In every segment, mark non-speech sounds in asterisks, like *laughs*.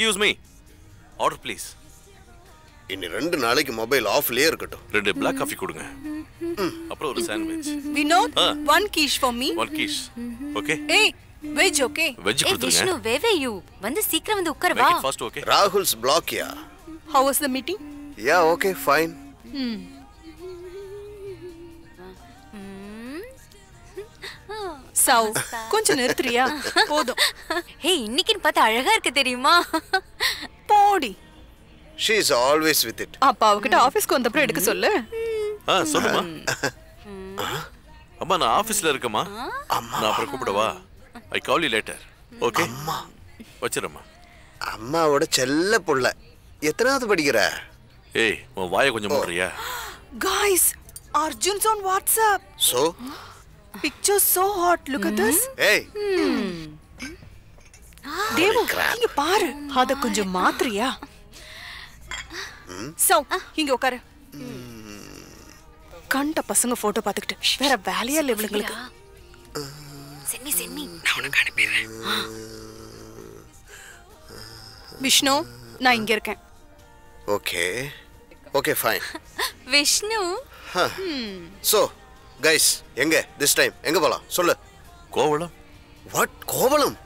Excuse me me order please இனி ரெண்டு நாளைக்கு மொபைல் ஆஃப்லயே இருக்கட்டும். ரெண்டு பிளாக் காஃபி கொடுங்க. அப்புறம் ஒரு sandwich Vinod. One quiche for me one quiche okay ஏய் வெஜ் ஓகே வெஜ் கொடுத்துருங்க. விஷ்ணு வேவே யூ வந்து சீக்கிரம் வந்து உட்கார் வா. Fast okay Rahul's பிளாக்யா how was the meeting yeah okay fine சவ். கொஞ்சம் நிறுத்துறியா? போதும். ஹே இன்னைக்குன்னு பார்த்தா அழகா இருக்கு தெரியுமா? போடி. She is always with it அப்பா அவகிட்ட ஆபீஸ்க்கு வந்தப்பறம் எடுக்க சொல்லு. ஆ சொல்லுமா. அம்மா நான் ஆபீஸ்ல இருக்கேம்மா. நான் அப்புறம் கூப்பிடவா I call you later okay அம்மா. வச்சிரம்மா அம்மாவோட செல்ல புள்ள. எத்தனாவது படிக்கிற? ஏய் உன் வாயை கொஞ்சம் மூடுறியா? Guys arjun's on whatsapp. So pictures so hot. Look at this. ஏய் தேவு இங்க பாரு. அத கொஞ்சம் மாத்துறியா? சவ் இங்க உட்காரு கண்ட பசங்க போட்டோ பாத்துக்கிட்டு வேற வேலையா இல்ல இவளுங்களுக்கு? சென்னி சென்னி விஷ்ணு நான் இங்க இருக்கேன். Okay okay fine Vishnu? So guys எங்க? திஸ் டைம் எங்க போலாம்? சொல்லு. Kovalam. What Kovalam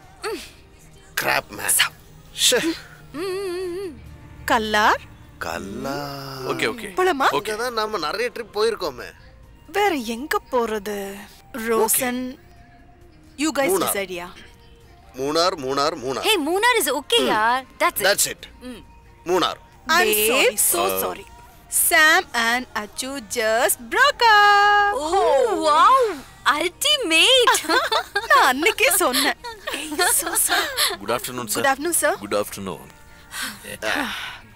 crap man Kallar. Kalla okay okay. போலாமா? ஓகே. தான் நாம நிறைய ட்ரிப் போயிருக்கோமே. வேற எங்க போறது? Roshan you guys Munnar. டிசைடியா Munnar Munnar Munnar. Hey Munnar is okay யார் that's that's it Munnar. I'm sorry, so sorry. Sam and Achu just broke up. Oh wow ultimate நான் அன்னைக்கே சொன்னேன். So. Good afternoon Good sir afternoon, sir. Good afternoon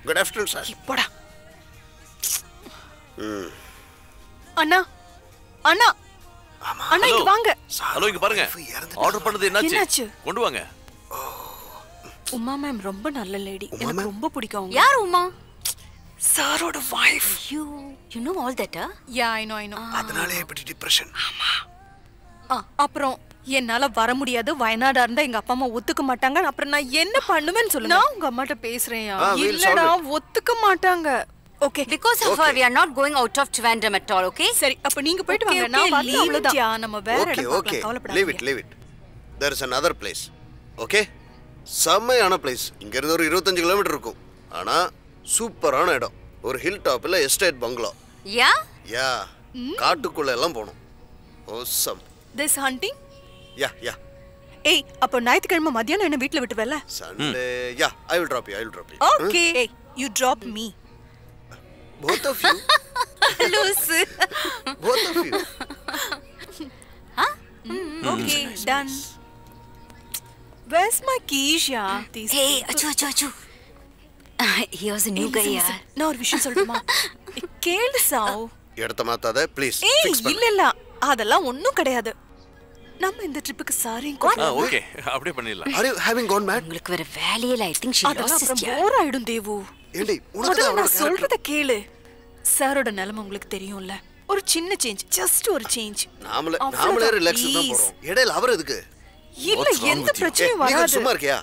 good afternoon sir போடா. அண்ணா. அண்ணா. அண்ணா இங்க வாங்க. Hello இங்க பாருங்க. ஆர்டர் பண்ணது என்னாச்சு? என்னாச்சு? கொண்டு வாங்க. உமா மேம் ரொம்ப நல்ல லேடி எனக்கு ரொம்ப பிடிக்கும் அவங்க. யார் உமா? சாரோட wife you you know all that yeah I know I know அதனாலே இப்படி டிப்ரெஷன் அப்புறம் என்னால வர முடியாது வயநாடா இருந்தா எங்க அப்பா அம்மா ஒத்துக்க மாட்டாங்க. அப்புறம் நான் என்ன பண்ணுவேன்னு சொல்லுங்க. நான் உங்க அம்மாட்ட பேசுறேன் இல்லடா ஒத்துக்க மாட்டாங்க. Okay because of her we are not going out of Trivandrum at all okay சரி அப்ப நீங்க போயிட்டு வாங்க. நான் வந்து அவ்வளவுதான். நம்ம வேற ஓகே இடம் பார்க்கலாம் லீவ் இட் கவலைப்படாதீங்க leave it there is another place okay செம்மையான பிளேஸ் இங்க இருந்து ஒரு இருபத்தஞ்சு கிலோமீட்டர் இருக்கும். ஆனா சூப்பரான இடம். ஒரு ஹில் டாப்ல எஸ்டேட் பங்களா யா? யா. காட்டுக்குள்ள எல்லாம் போகணும். Awesome this hunting yeah yeah. ஏய் அப்ப ஞாயிற்றுக்கிழமை மத்தியானம் என்ன வீட்ல விட்டு வரல Sunday yeah I will drop you I will drop you okay ஏய் you drop me both of you. *laughs* Loose both of you. Okay done Where's my keys, yeah? These hey Achu Achu he was a new guy யார் நான் ஒரு விஷயம் சொல்லட்டுமா கேளு Zhao இடத்த மாத்தாத please ஏய் இல்ல இல்ல அதெல்லாம் ஒண்ணும் கிடையாது நம்ம இந்த ட்ரிப்புக்கு சாரி ஓகே அப்படியே பண்ணிடலாம் are you having gone mad உங்களுக்கு வேற வேலையே இல்ல I think she lost his bore ஆயிடும் தேவு ஏண்டி உனக்கு நான் சொல்றத கேளு சாரோட நிலைமை உங்களுக்கு தெரியும்ல. ஒரு சின்ன சேஞ்ச் ஜஸ்ட் ஒரு சேஞ்ச் நாமளே நாமளே ரிலாக்ஸ் தான் போறோம் இடையில அவர் எதுக்கு இல்ல எந்த பிரச்சனையும் நீங்க வராது சும்மா இருக்கியா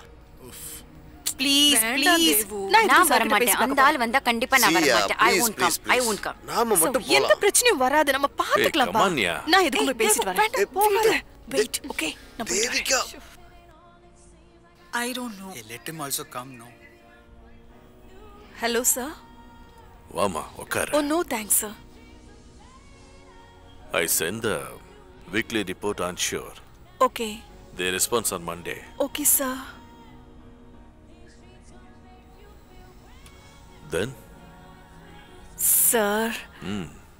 ப்ளீஸ் ப்ளீஸ். நான் வர மாட்டேன் அந்த ஆள் வந்தா கண்டிப்பா நான் வர மாட்டேன் I please, come I won't come நாம. மட்டும் So, எந்த போலாம். பிரச்சனையும் வராது. நம்ம பாத்துக்கலாம் yeah. நான் எதுக்கு போய் பேசிட்டு வரேன். போகாத. வெயிட் ஓகே நான் Devika. I don't know. Hey, let him also come, no? Hello sir வாமா உட்காரு ஓ no thanks sir I send the weekly report on sure. Okay They response on Monday. Okay sir Then sir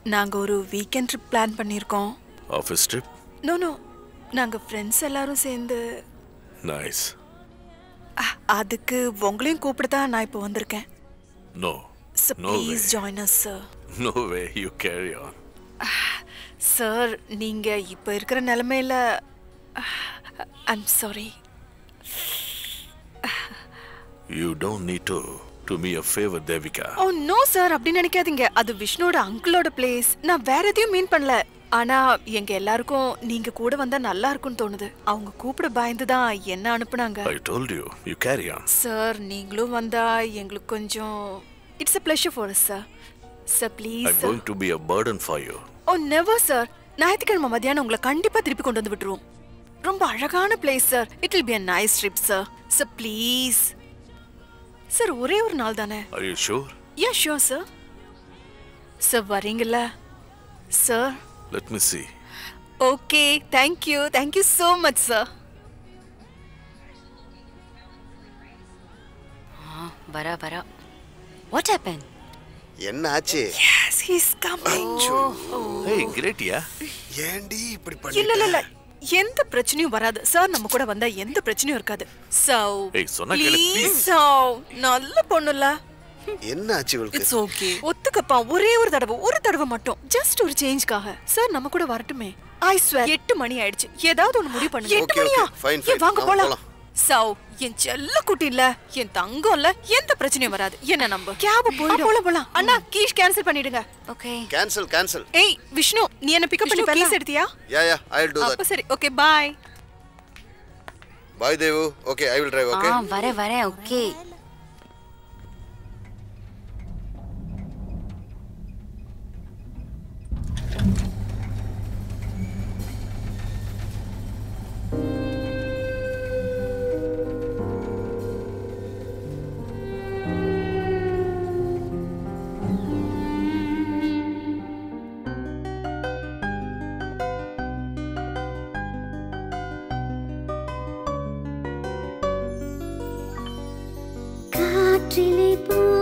நாங்க ஒரு weekend trip plan பண்ணியிருக்கோம் office trip. No no நாங்க friends எல்லாரும் சேர்ந்து. அஹ், அதுக்கு உங்களையும் கூப்பிட தான் நான் இப்போ வந்திருக்கேன். So No please. Join us sir No way. You carry on. Sir நீங்க இப்போ இருக்கிற நிலமையில I'm sorry You don't need to do me a favor, Devika. Oh no sir அப்படி நினைக்காதீங்க. அது விஷ்ணுவோட அங்கிளோட பிளேஸ் நான் வேற எதையும் மீன் பண்ணல. ஆனா எங்க எல்லாருக்கும் நீங்க கூட வந்தா நல்லா இருக்கும்னு தோணுது. அவங்க கூப்பிட பயந்து தான் என்ன அனுப்புனாங்க. I told you you carry on sir நீங்களும் வந்தா எங்களுக்கு கொஞ்சம் it's a pleasure for us sir sir I please going to be a burden for you. Oh never sir ஞாயிற்றுக்கிழமை மத்தியானம் உங்களை கண்டிப்பா திருப்பி கொண்டு வந்து விட்டுருவோம். ரொம்ப அழகான place sir it will be a nice trip sir sir please sir ஒரே ஒரு நாள் தானே? Are you sure? Yeah sure sir sir வரீங்களா sir let me see. Okay thank you thank you so much sir வரா வரா. What happen என்ன ஆச்சு? Yes he's coming hey கிரேட்டியா ஏண்டி இப்படி இல்ல இல்ல இல்ல. எந்த பிரச்சனையும் வராது. சார் நம்ம கூட வந்தா எந்த பிரச்சனையும் இருக்காது. சோ ஏய், சொன்னா கேளு, ப்ளீஸ் please. சோ நல்ல பொண்ணுல என்ன ஆச்சு இவளுக்கு? இட்ஸ் ஓகே ஒத்துக்கப்பா ஒரே ஒரு தடவை ஒரு தடவை மட்டும். ஜஸ்ட் ஒரு சேஞ்ச்காக சார் நம்ம கூட வரட்டுமே. ஐ ஸ்வேர் எட்டு மணி ஆயிடுச்சு. ஏதாவது ஒண்ணு முடிவு பண்ணுங்க. எட்டு Okay, okay. மணியா Fine, ஏன் fine. வாங்க போலாம். போலாம். சௌ என் செல்ல குட்டி இல்ல என் தங்கம் இல்ல எந்த பிரச்சனையும் வராது. என்ன நம்ப? கேப் போயிடும். போலாம் போலாம். அண்ணா கீஷ் கேன்சல் பண்ணிடுங்க. ஓகே கேன்சல் கேன்சல் ஏய் விஷ்ணு நீ என்ன பிக்கப் பண்ணி keys எடுத்தியா? Yeah yeah I will do அப்ப தட் சரி okay bye bye Devu okay I will drive ah okay வரேன் வரேன் 距离不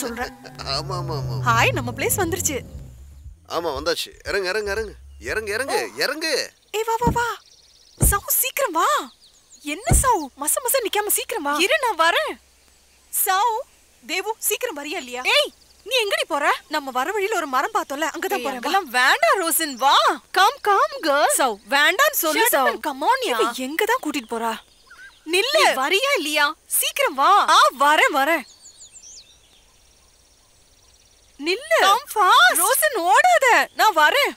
சொல்றேன். ஆமா ஆமா ஆமா ஹாய் நம்ம பிளேஸ் வந்துருச்சு. ஆமா வந்தாச்சு. இறங்கு இறங்கு இறங்கு. இறங்கு இறங்கு இறங்கு. ஏய் வா வா வா. சவு சீக்கிரம் வா. என்ன சவு? மச மச நிக்காம சீக்கிரம் வா. இரு நான் வரேன். சவு தேவு சீக்கிரம் வரியா இல்லையா? ஏய் நீ எங்கடி போற? நம்ம வர வழியில ஒரு மரம் பார்த்தோம்ல அங்கதான் போறேன் அங்கெல்லாம் வேண்டாம் ரோசன். வா. கம் கம் கேர்ள் சவ் வேண்டாம் சொல்லு சவ். Come on yeah. எங்க தான் கூட்டிட்டு போறா? நில்லு. வரியா இல்லையா? சீக்கிரம் வா. ஆ வரேன் வரேன். நில்லு. கம் ஃபாஸ்ட் ரோசன் ஓடாத. நான் வரேன்.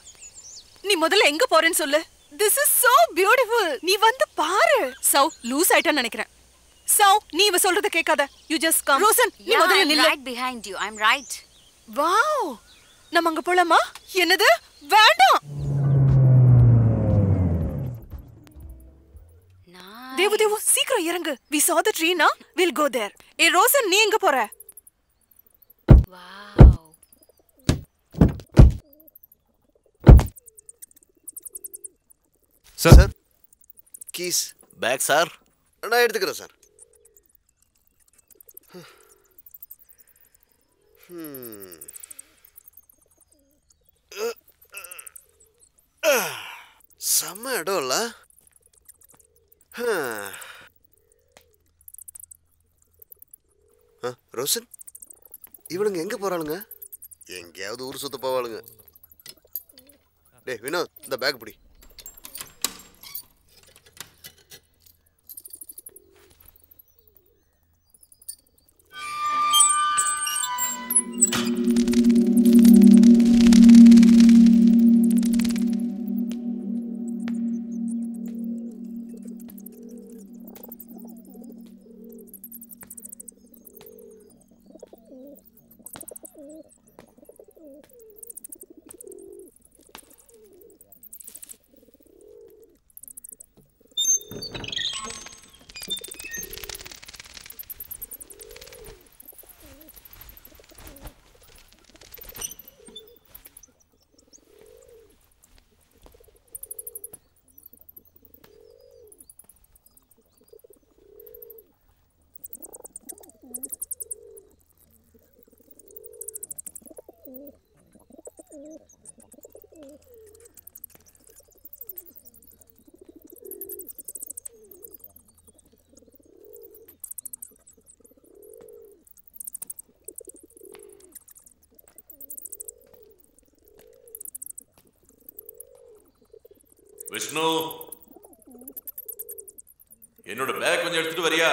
நீ முதல்ல எங்க போறேன்னு சொல்லு. திஸ் இஸ் சோ பியூட்டிஃபுல் நீ வந்து பாரு. சவ் லூஸ் ஆயிட்டான்னு நினைக்கிறேன். சவ் நீ இவ சொல்றத கேட்காத. யூ ஜஸ்ட் கம் ரோசன் நீ முதல்ல நில்லு. right behind you. I'm right. Wow நம்ம அங்க போலாமா? என்னது? வேண்டாம். தேவு தேவு சீக்கிரம் இறங்கு. We the tree now we'll go there. ஏ ரோசன் நீ எங்க போற? Wow. Sir. Sir. Keys back sir. நான் எடுத்துக்கிறேன் சார். செம்ம இடம்ல. ரோசன் இவளுங்க எங்க போறாளுங்க? எங்கேயாவது ஊர் சுத்த போவாளுங்க. டேய் வினோத் இந்த பேக் பிடி. விஷ்ணு என்னோட பேக் கொஞ்சம் எடுத்துட்டு வரியா?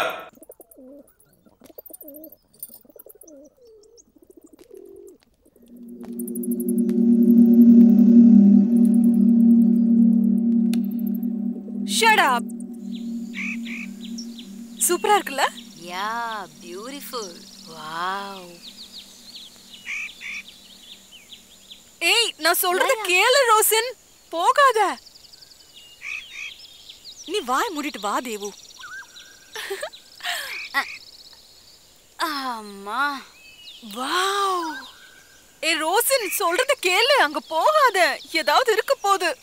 Yeah, beautiful. Wow. ஏய் நான் சொல்றத கேளு ரோசன். போகாத. நீ வாய் மூடிட்டு வா தேவு. அம்மா. வாவ். ஏ ரோசன் சொல்றத கேளு அங்க போகாத. ஏதாவது இருக்க போகுது.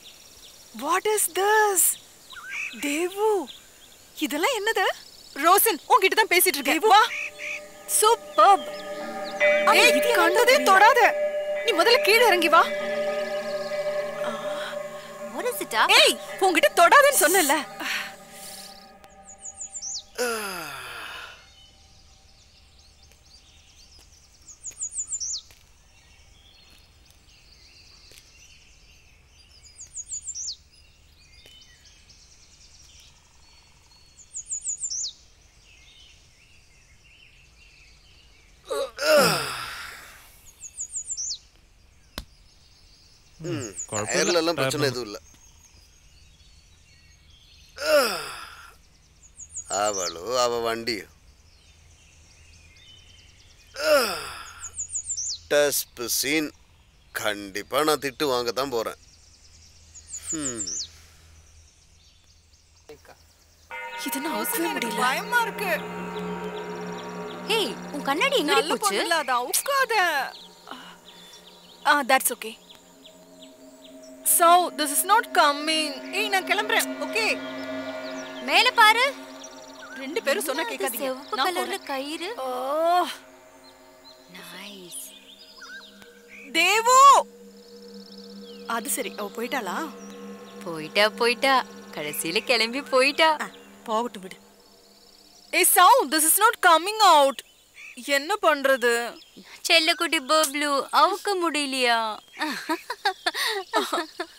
வாட் இஸ் திஸ் தேவு இதெல்லாம் என்னது? ரோசன் உன்கிட்ட தான் பேசிட்டு இருக்கேன். வா. சூப்பர் ஏய் கண்டதே தொடாத. நீ முதல்ல கீழே இறங்கி வா. is it up? ஏய் உன்கிட்ட தொடாதன்னு சொன்னல எல்லாம் பிரச்சனை எதுவும் இல்லை. அவளோ அவ வண்டியும் டஸ்ப் சீன். கண்டிப்பா நான் திட்டு வாங்க தான் போறேன். ஹம். இது நான் அவுக்கவே முடியல? பயமா இருக்கு. Hey, உன் கண்ணாடி நல்ல போச்சு? பொண்ணு அத அவுக்காத ஆ that's okay so this is not coming ஏய் நான் கிளம்புறேன். ஓகே மேல பாரு. ரெண்டு பேரும் சொன்னா கேட்காதீங்க. செவப்பு கலர்ல. கயிறு? ஓ. நைஸ் தேவு! அது சரி. அவ போயிட்டாளா? போயிட்டா போயிட்டா. கடைசியில கிளம்பி போயிட்டா. போகட்டும் விடு. ஏ sound this is not coming out என்ன பண்றது? செல்லக்குட்டி பப்ளு அவுக்க முடியலையா?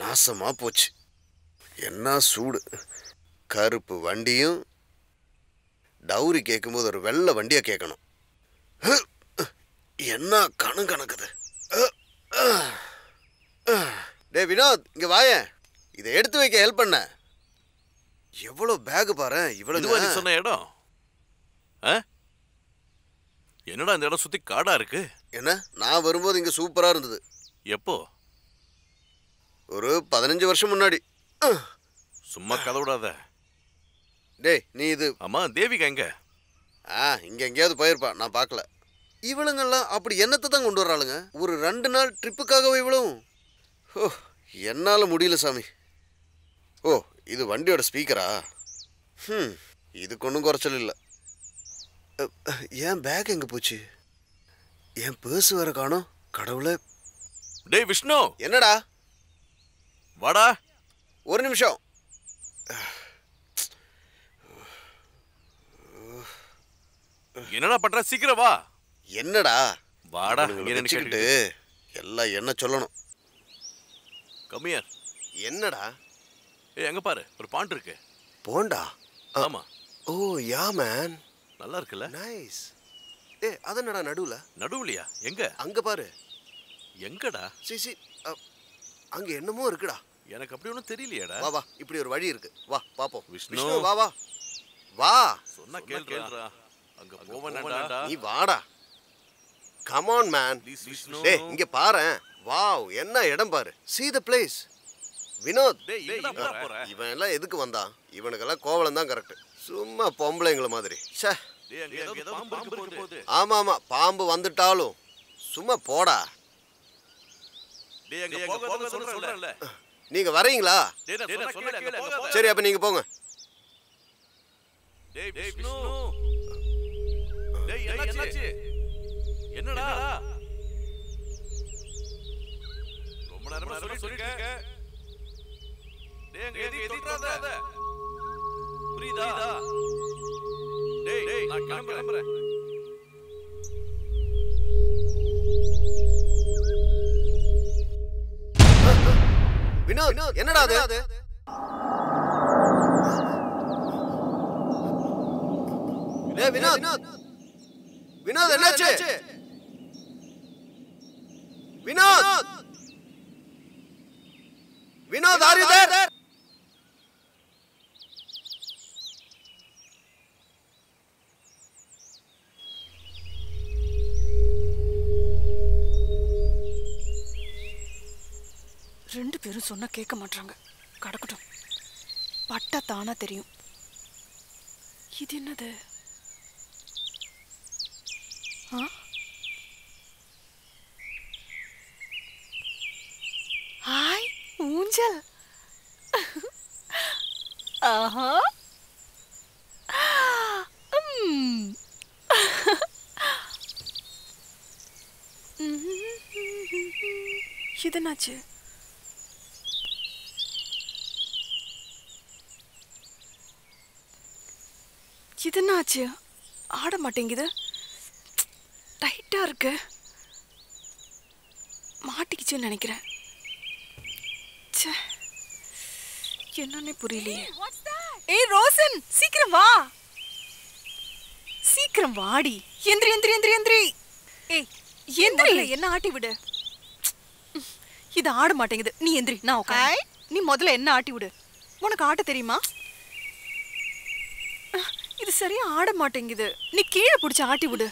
நாசமா போச்சு. என்ன சூடு. கருப்பு வண்டியும் டவுரி கேட்கும்போது ஒரு வெள்ளை வண்டியை கேட்கணும் என்ன கணு கணக்குது. டேய் வினோத் இங்க வாயேன் இதை எடுத்து வைக்க ஹெல்ப் பண்ண. எவ்வளோ பேக் பாரு இவ்வளவு சொன்ன இடம்? ஆ? என்னடா இந்த இடம் சுத்தி காடா இருக்கு? என்ன? நான் வரும்போது இங்க சூப்பரா இருந்தது. எப்போ? ஒரு பதினஞ்சு வருஷம் முன்னாடி. சும்மா கதை விடாத டேய் நீ இது ஆமா தேவிகா எங்க? ஆ இங்க எங்கேயாவது போயிருப்பா. நான் பார்க்கல. இவளுங்கெல்லாம் அப்படி என்னத்தை தான் கொண்டு வர்றாளுங்க? ஒரு ரெண்டு நாள் ட்ரிப்புக்காகவே இவ்வளவும்? ஓ என்னால் முடியல சாமி. ஓ இது வண்டியோட ஸ்பீக்கரா? ம் இதுக்கு ஒன்றும் குறைச்சல் இல்லை. ஏன் பேக் எங்கே போச்சு? என் பேர்ஸ் வேற காணோம்? கடவுளே. டேய் விஷ்ணு! என்னடா? வாடா. ஒரு நிமிஷம். என்னடா பண்ற? சீக்கிரம் வா. என்னடா? வாடா கேட்டுக்கிட்டு. எல்லாம் என்ன சொல்லணும்? கம்மியார் என்னடா? ஏய் அங்க பாரு ஒரு பாண்ட் இருக்கு. போண்டா ஆமா. ஓ யா மேன் நல்லா இருக்குல்ல நைஸ் ஏ அதனடா நடுவுல? நடுவுலையா? எங்க? அங்க பாரு. எங்கடா? சி சி அ, அங்க என்னமோ இருக்குடா. எனக்கு அப்படி ஒன்றும் தெரியலையாடா. வா வா இப்படி ஒரு வழி இருக்கு. வா பாப்போம். விஷ்ணு. வா வா. வா. சொன்னா கேள்றா அங்க போவேன்டா நீ வாடா. Come on man Please, Vishnu. டேய் இங்க பாரேன். வாவ் என்ன இடம் பாரு. See the place. வினோத். இவன் எல்லாம் எதுக்கு வந்தான்? இவனுக்கெல்லாம் கோவலம் தான் கரெக்ட் சும்மா பொம்பளைங்கள மாதிரி. ச்சே. ஆமா ஆமா பாம்பு வந்துட்டாலும் சும்மா போடா. நீங்க வரீங்களா? சரி அப்ப நீங்க போங்க. என்னடா? ரொம்ப நேரமா சொல்லிட்டு இருக்க. டேய் புரியுதா? டேய் நான் கிளம்புறேன். வினோத் என்னடா அது? டேய் வினோத். வினோத் என்னாச்சு? Vinod! Vinod! Are you there ரெண்டு பேரும் சொன்னா கேட்க மாட்டாங்க கடக்கட்டும். பட்டா தானா தெரியும். இது என்னது? ஆ? ஹாய் ஊஞ்சல். ஆஹா. ம். இது என்னாச்சு? ஆட மாட்டேங்குது. டைட்டா இருக்கு. மாட்டிக்கிச்சுன்னு நினைக்கிறேன். ச்சே. என்னன்னே புரியலையே. ஏய் ரோசன் சீக்கிரம் வா. சீக்கிரம் வாடி. எந்திரி எந்திரி எந்திரி எந்திரி. ஏய் எந்திரி. என்ன ஆட்டி விடு. இது ஆட மாட்டேங்குது. நீ எந்திரி நான் உட்கார் நீ முதல்ல என்ன ஆட்டி விடு. உனக்கு ஆட்ட தெரியுமா? சரியா ஆட மாட்டேங்குது. நீ கீழே பிடிச்சி ஆட்டி விடு.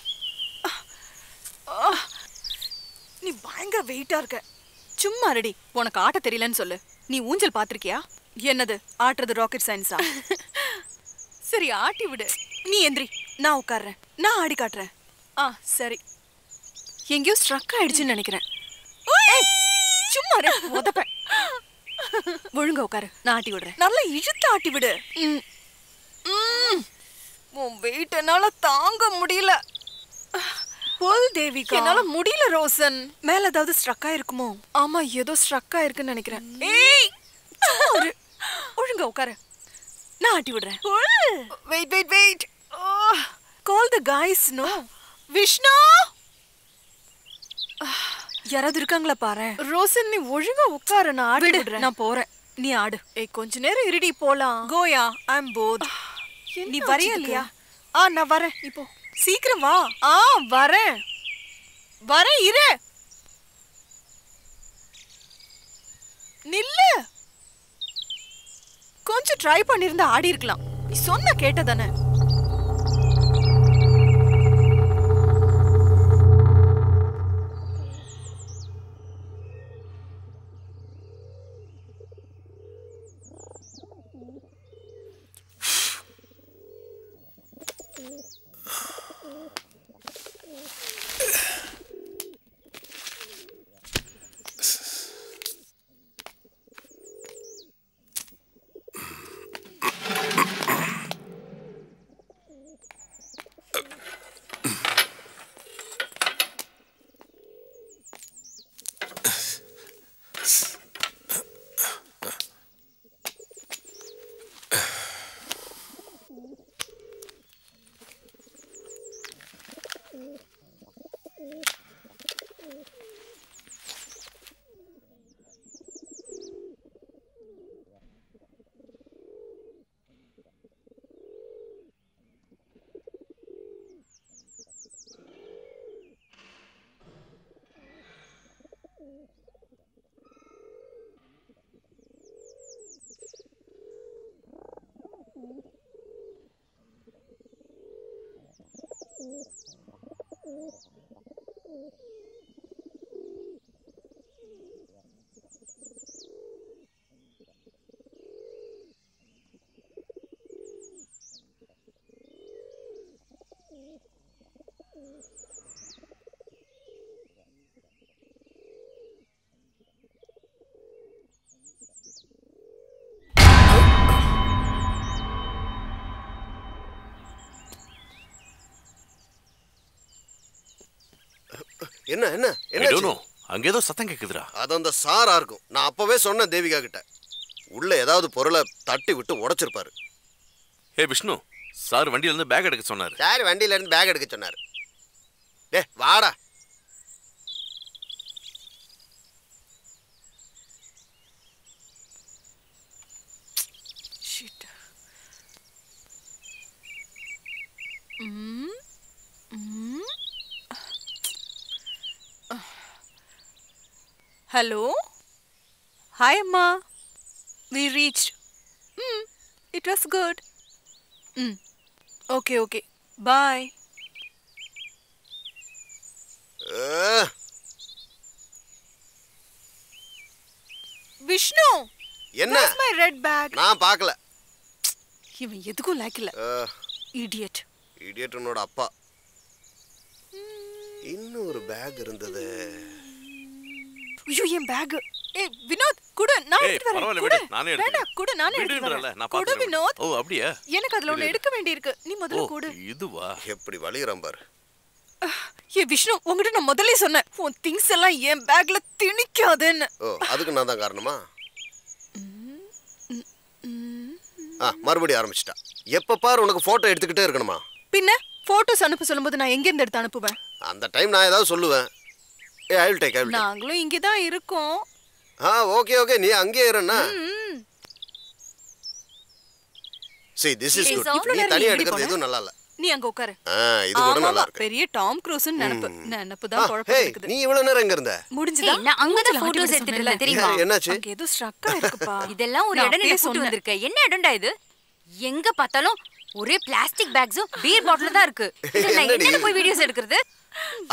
நீ பயங்கர வெயிட்டா இருக்க. சும்மா ரெடி உனக்கு ஆட்ட தெரியலன்னு சொல்லு. நீ ஊஞ்சல் பாத்திருக்கியா? என்னது ஆட்டுறது ராக்கெட் சயின்ஸா *laughs* சரி ஆட்டி விடு. நீ எந்திரி நான் உட்கார்றேன். நான் ஆடி காட்டுறேன். ஆ சரி. எங்கேயோ ஸ்ட்ரக் ஆயிடுச்சுன்னு நினைக்கிறேன். சும்மா உதப்பேன். *laughs* ஒழுங்கா உட்காரு நான் ஆட்டி விடுறேன். நல்லா இழுத்து ஆட்டி விடு. ம். உன் வெயிட் என்னால தாங்க முடியல. போல் தேவிகா. என்னால முடியல ரோசன். மேல ஏதாவது ஸ்ட்ரக் ஆயிருக்குமோ? ஆமா ஏதோ ஸ்ட்ரக் ஆயிருக்குன்னு நினைக்கிறேன். ஏய். ஒழுங்கா உட்காரு. நான் ஆட்டி விடுறேன். Wait wait wait call the guys no Vishnu! யாராவது இருக்காங்களா பாரு? ரோசன் நீ ஒழுங்கா உட்காரு. நான் ஆடி விடுறேன். நான் போறேன். நீ ஆடு. ஏய் கொஞ்ச நேரம் இருடி போலாம். கோயா ஐ அம் போத் நீ வரையா இல்லையா? ஆ நான் வரேன். இப்போ. சீக்கிரம் வா. ஆ வரேன். வரேன் இரு. நில்லு. கொஞ்சம் ட்ரை பண்ணிருந்தா ஆடி இருக்கலாம் நீ சொன்ன கேட்டதானே. Oh, my God. என்ன என்ன? என்ன. அங்க ஏதோ சத்தம் கேக்குதுடா. அது அந்த சாரா இருக்கும். நான் அப்பவே சொன்னேன் தேவிகா கிட்ட. உள்ள ஏதாவது பொருளை தட்டி விட்டு உடைச்சிருப்பாரு. ஏ விஷ்ணு சார் வண்டியில இருந்து பேக் எடுக்க சொன்னாரு. சார் வண்டியில இருந்து பேக் எடுக்க சொன்னாரு. டே வாடா. Hi, Amma. We reached. Mm. It was good. Mm. Okay, okay. Bye. A, Vishnu! என்ன my red bag? நான் பார்க்கல இவன் எதுக்கும் லைக் இல்ல இடியட் இடியட்டனோட அப்பா இன்னொரு பேக் இருந்தது ஐயோ என் பேக் ஏய் வினோத் குடு நான் எடுத்து வரேன். குடு. நானே வேண்டாம் எடுத்துக்கிறேன் குடு நானே எடுத்து வரேன். நான் குடு பாத்துக்கிறேன் வினோத். ஓ அப்படியா? எனக்கு அதுல இரு. எடுக்க வேண்டியிருக்கு. நீ முதல்ல குடு. இதுவா? எப்படி வலியுறான் பாரு. ஏ விஷ்ணு உன்கிட்ட நான் முதல்ல சொன்னேன். உன் திங்ஸ் எல்லாம் என் பேக்ல திணிக்காதுன்னு. ஓ அதுக்கு நான் தான் காரணமா? ஆ மறுபடியும் ஆரம்பிச்சிட்டா. எப்ப பாரு உனக்கு போட்டோ எடுத்துக்கிட்டே இருக்கணுமா? பின்ன போட்டோஸ் அனுப்ப சொல்லும்போது நான் எங்க இருந்து எடுத்து அனுப்புவேன்? அந்த டைம் நான் ஏதாவது சொல்லுவேன். I will take I will நாங்களும் இங்க தான் இருக்கோம். ஆ ஓகே ஓகே நீ. சரி this is Hey, good so- நீ தனியா நீ எடுக்கிறது? எதுவும் நல்லா இல்ல. நீ அங்க உட்காரு. ஆ இது கூட நல்லா இருக்கு. பெரிய டாம் க்ரூஸ்னு நினைப்பு நினைப்பு தான் குழப்பம் இருக்குது. நீ இவ்வளவு நேரம் எங்க இருந்த? முடிஞ்சுதா? நான் ஆட்டி photos விட எடுத்துட்டு. இருந்தேன், தெரியுமா? என்னாச்சு? அங்க ஏதோ ஸ்ட்ரக்கா இருக்குப்பா. *laughs* இதெல்லாம் ஒரு இடம் கூட்டு சொன்னேன். வந்திருக்க என்ன இடம்டா இது? எங்க பார்த்தாலும் ஒரே பிளாஸ்டிக் பேக்ஸும் பீர் பாட்டில் தான் இருக்கு. *laughs* நான் என்னடி? என்னென்ன போய் வீடியோஸ் எடுக்கிறது?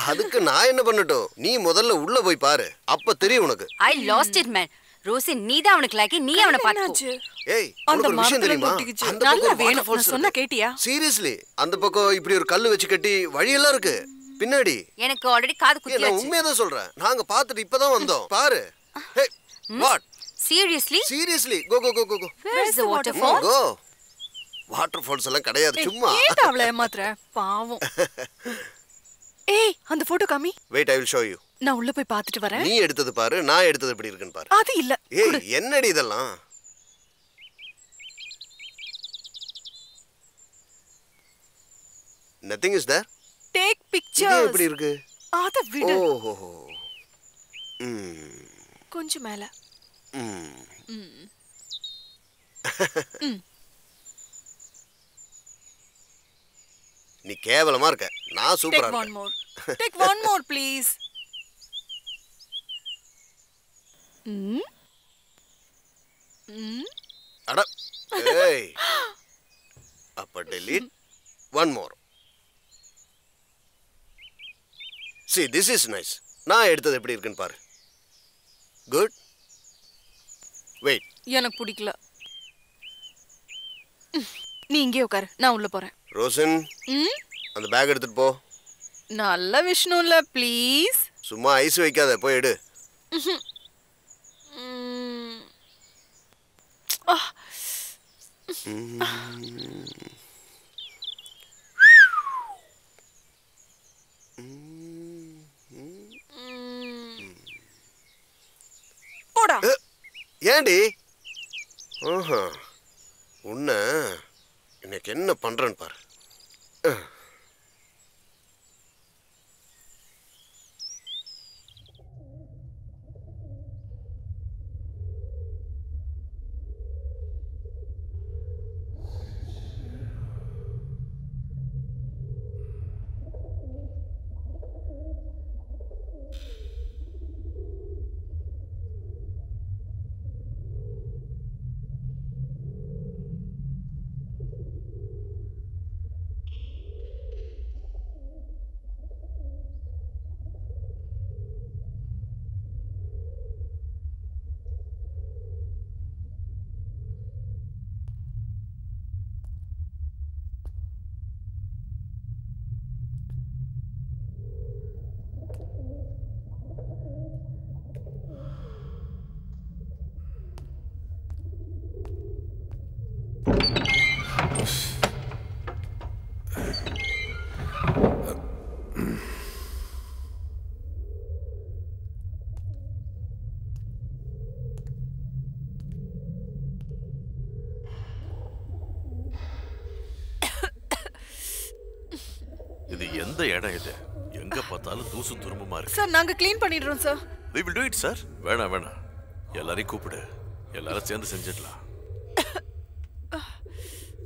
அதுக்கு நான் என்ன பண்ணட்டும்? நீ முதல்ல உள்ள போய் பாரு. அப்ப தெரியும் உனக்கு. I lost it man Rosie நீ தான் அவனுக்கு லாக்கி நீ அவனை பாத்துக்கோ? ஏய் அந்த விஷயம் தெரியுமா. அந்த நல்லா பக்கம் வேணும். வாட்டர் நான் சொன்னா கேட்டியா? சீரியஸ்லி அந்த பக்கம் இப்படி ஒரு கல்லு வச்சு கட்டி வழியெல்லாம் இருக்கு. பின்னாடி. எனக்கு ஆல்ரெடி காது ஏய், நான் குத்தியாச்சு. உண்மையா தான் சொல்றேன். நாங்க பார்த்துட்டு இப்பதான் வந்தோம். பாரு. Hey what seriously seriously go go go go go where is the waterfall go water falls எல்லாம் கிடையாது. சும்மா. ஏன்டா அவளை ஏமாத்துற? பாவம். *laughs* ஏய் அந்த போட்டோ காமி. Wait I will show you நான் உள்ள போய் பார்த்துட்டு வரேன். நீ எடுத்தது பாரு நான் எடுத்தது எப்படி இருக்குன்னு பாரு. அது இல்ல. ஏய் என்னடி இதெல்லாம்? நத்திங் இஸ் தேர் டேக் இது பிக்சர்ஸ் எப்படி இருக்கு? அத விடு. ஓஹோ ம். கொஞ்சம் மேல. ம். நீ கேவலமா இருக்க. நான் சூப்பரா take one more take one more please அட ஏய். அப்ப delete. One more see this is nice நான் எடுத்தது எப்படி இருக்குன்னு பாரு. குட் வெயிட் எனக்கு பிடிக்கல. நீ இங்கே உட்காரு. நான் உள்ள போறேன். ரோஷன் அந்த பேக் எடுத்துட்டு போ. நல்ல விஷ்ணுல ப்ளீஸ் சும்மா ஐஸ் வைக்காத போய் எடு. போடா. ஏண்டி? ஆஹா உன்னை இன்னைக்கு என்ன பண்றேன்னு பாரு. Ugh. எந்த இடம் இது. எங்க பார்த்தாலும் தூசு துரும்புமா இருக்கு. சார் நாங்க க்ளீன் பண்ணிடுறோம் sir. We will do it sir வேணாம் வேணாம். எல்லாரையும் கூப்பிடு. எல்லாரும் சேர்ந்து செஞ்சிடலாம்.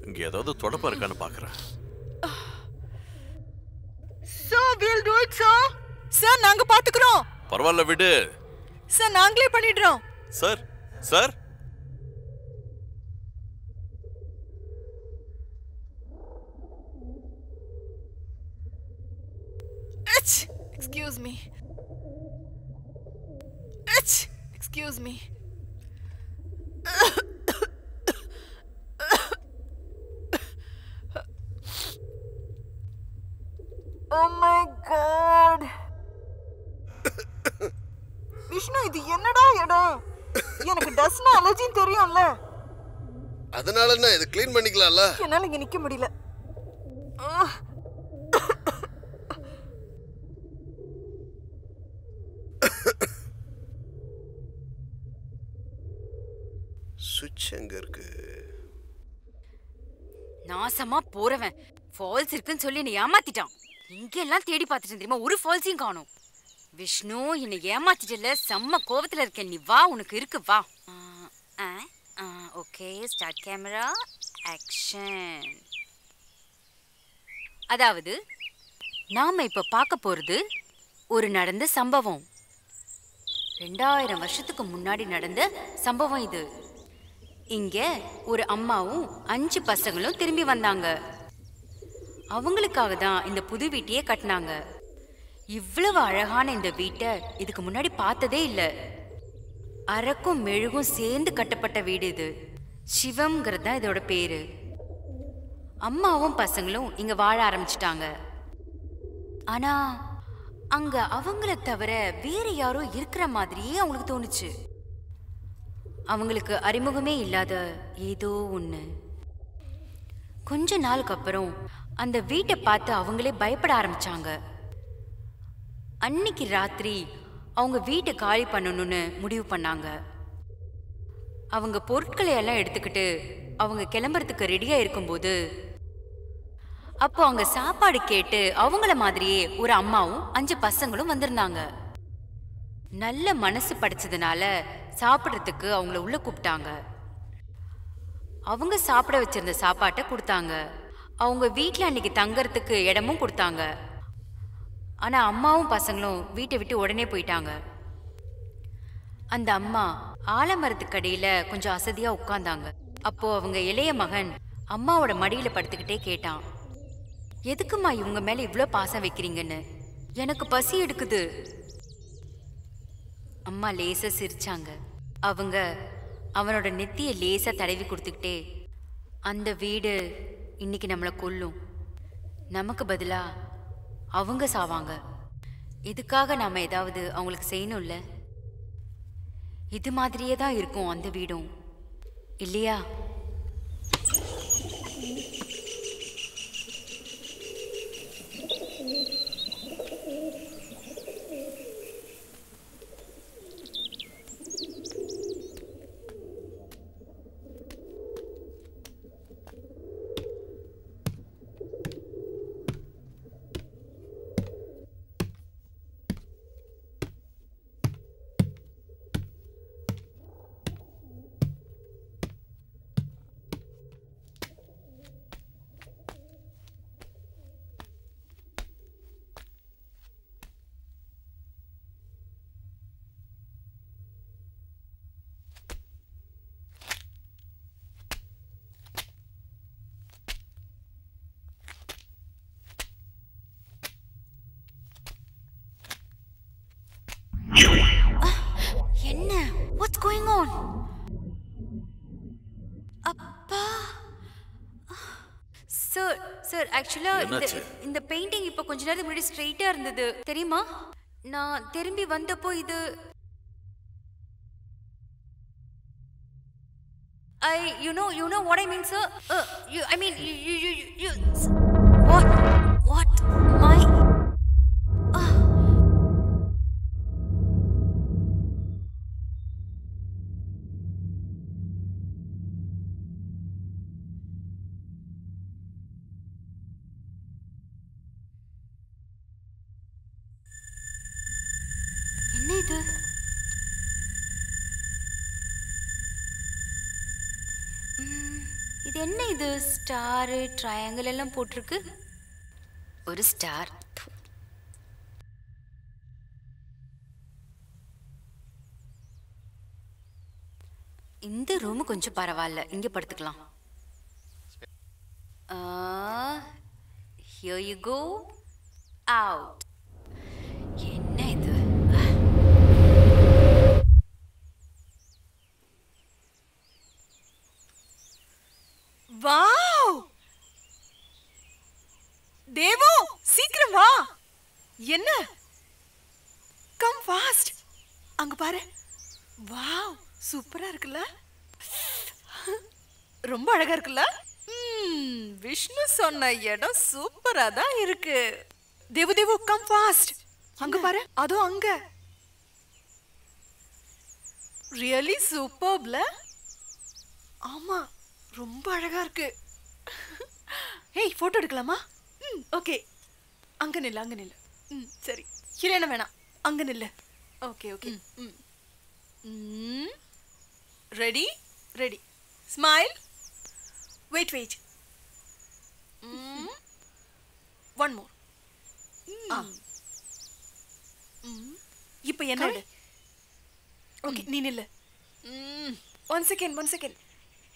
இங்க ஏதாவது தொடப்பம் இருக்கான்னு பாக்குறேன். Sir we'll do it sir sir நாங்க பாத்துக்கிறோம். பரவாயில்ல விடு. சார் நாங்களே பண்ணிடுறோம். Sir sir excuse me excuse me Oh my god. Vishnu இது என்னடா இடம் எனக்கு டஸ்ட்னா அலர்ஜின்னு தெரியும்ல அதனால என்ன இது க்ளீன் பண்ணிக்கலாம்ல என்னால இங்க நிக்க முடியல. சுவிட்ச் எங்க இருக்கு? நாசமா போறவன். ஃபால்ஸ் இருக்குன்னு சொல்லி என்னை ஏமாத்திட்டான். இங்கெல்லாம் தேடி பார்த்துட்டு தெரியுமா? ஒரு ஃபால்ஸையும் காணோம். விஷ்ணு என்னை ஏமாத்திட்டல செம்ம கோவத்துல இருக்கேன். நீ வா உனக்கு இருக்கு வா. ஓகே ஸ்டார்ட் கேமரா ஆக்ஷன் அதாவது நாம இப்ப பார்க்க போறது ஒரு நடந்த சம்பவம். ரெண்டாயிரம் வருஷத்துக்கு முன்னாடி நடந்த சம்பவம் இது. இங்க ஒரு அம்மாவும் அஞ்சு பசங்களும் திரும்பி வந்தாங்க. அவங்களுக்காக தான் இந்த புது வீட்டையே கட்டினாங்க. இவ்வளவு அழகான இந்த வீட்டை இதுக்கு முன்னாடி பார்த்ததே இல்லை. அரக்கும் மெழுகும் சேர்ந்து கட்டப்பட்ட வீடு இது. சிவம்ங்கிறது தான் இதோட பேரு. அம்மாவும் பசங்களும் இங்க வாழ ஆரம்பிச்சிட்டாங்க. ஆனா அங்க அவங்கள தவிர வேற யாரோ இருக்கிற மாதிரியே அவங்களுக்கு தோணுச்சு. அவங்களுக்கு அறிமுகமே இல்லாத ஏதோ ஒண்ணு. கொஞ்ச நாளுக்கு அப்புறம் அந்த வீட்டை பார்த்து அவங்களே பயப்பட ஆரம்பிச்சாங்க. அன்னைக்கு ராத்திரி அவங்க வீட்டை காலி பண்ணணும்னு முடிவு பண்ணாங்க. அவங்க பொருட்களை எல்லாம் எடுத்துக்கிட்டு அவங்க கிளம்புறதுக்கு ரெடியா இருக்கும்போது அப்போ அவங்க சாப்பாடு கேட்டு அவங்கள மாதிரியே ஒரு அம்மாவும் அஞ்சு பசங்களும் வந்திருந்தாங்க. நல்ல மனசு படைச்சதுனால சாப்பிட்றதுக்கு அவங்கள உள்ள கூப்பிட்டாங்க. அவங்க சாப்பிட வச்சிருந்த சாப்பாட்டை கொடுத்தாங்க. அவங்க வீட்டில் அன்னைக்கு தங்கறதுக்கு இடமும் கொடுத்தாங்க. ஆனா அம்மாவும் பசங்களும் வீட்டை விட்டு உடனே போயிட்டாங்க. அந்த அம்மா ஆலமரத்துக்கடியில கொஞ்சம் அசதியா உட்கார்ந்தாங்க. அப்போ அவங்க இளைய மகன் அம்மாவோட மடியில படுத்துக்கிட்டே கேட்டான். எதுக்குமா இவங்க மேல இவ்வளோ பாசம் வைக்கிறீங்கன்னு? எனக்கு பசி எடுக்குது. அம்மா லேசா சிரிச்சாங்க. அவங்க அவனோட நெத்திய லேசா தடவி கொடுத்துக்கிட்டே அந்த வீடு இன்னைக்கு நம்மளை கொல்லும். நமக்கு பதிலா அவங்க சாவாங்க. இதுக்காக நாம ஏதாவது அவங்களுக்கு செய்யணும்ல? இது மாதிரியே தான் இருக்கும் அந்த வீடும். இல்லையா என்ன வாட்ஸ் கோயிங் ஆன் அப்பா சார் ஆக்சுவலா இந்த? இந்த பெயிண்டிங் இப்போ கொஞ்ச நேரத்துக்கு முன்னாடி ஸ்ட்ரைட்டா இருந்தது. தெரியுமா? நான் திரும்பி வந்தப்போ இது I you know you know what I mean sir I mean you you you what what star triangle எல்லாம் போட்டிருக்கு. ஒரு ஸ்டார். இந்த ரூம் கொஞ்சம் பரவாயில்ல. இங்க படுத்துக்கலாம். ஹியர் யூ கோ அவுட் என்ன இது வாவ் தேவு சீக்கிரம் வா. என்ன? கம் ஃபாஸ்ட் அங்க பாரு. வாவ் சூப்பரா இருக்குல்ல. ரொம்ப அழகா இருக்குல்ல. ம், விஷ்ணு சொன்ன இடம் சூப்பரா தான் இருக்கு. தேவு தேவு கம் ஃபாஸ்ட் அங்க பாரு. அதோ அங்க. ரியலி சூப்பர்ப்ல ஆமா ரொம்ப அழகா இருக்கு. ஏய் போட்டோ எடுக்கலாமா? ம் ஓகே. அங்க நில்லு அங்க நில்லு. ம் சரி. இல்லைன்னா வேணாம். அங்க நில்லு. Okay okay. Hmm. Hmm. Ready? Ready. Smile. Wait wait. Hmm. One more. இப்போ என்ன ஓகே நீ நில்லு. One second one second.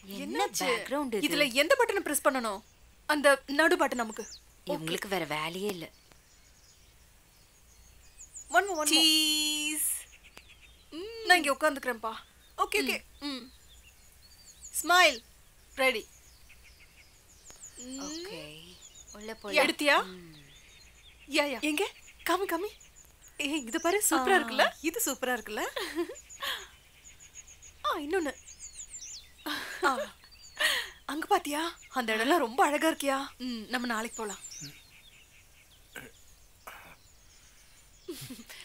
என்ன பேக்ரவுண்ட் இது? இதுல எந்த பட்டனை பிரஸ் பண்ணணும்? அந்த நடு பட்டன் நமக்கு. இவங்களுக்கு வேற வேலையே இல்ல. ஒன் ஒன் சீஸ் நான் இங்க உட்காந்துக்கிறேன்ப்பா okay okay hmm smile ready okay உள்ள போலாம். எடுத்தியா? யா யா எங்க? காமி காமி. ஏய் இது பாரு சூப்பரா இருக்குல்ல? இது சூப்பரா இருக்குல்ல? *laughs* ஆ இன்னொன்னு. ஆ, அங்க பாத்தியா? அந்த இடம்லாம் ரொம்ப அழகா இருக்கியா? நம்ம நாளைக்கு போலாம்.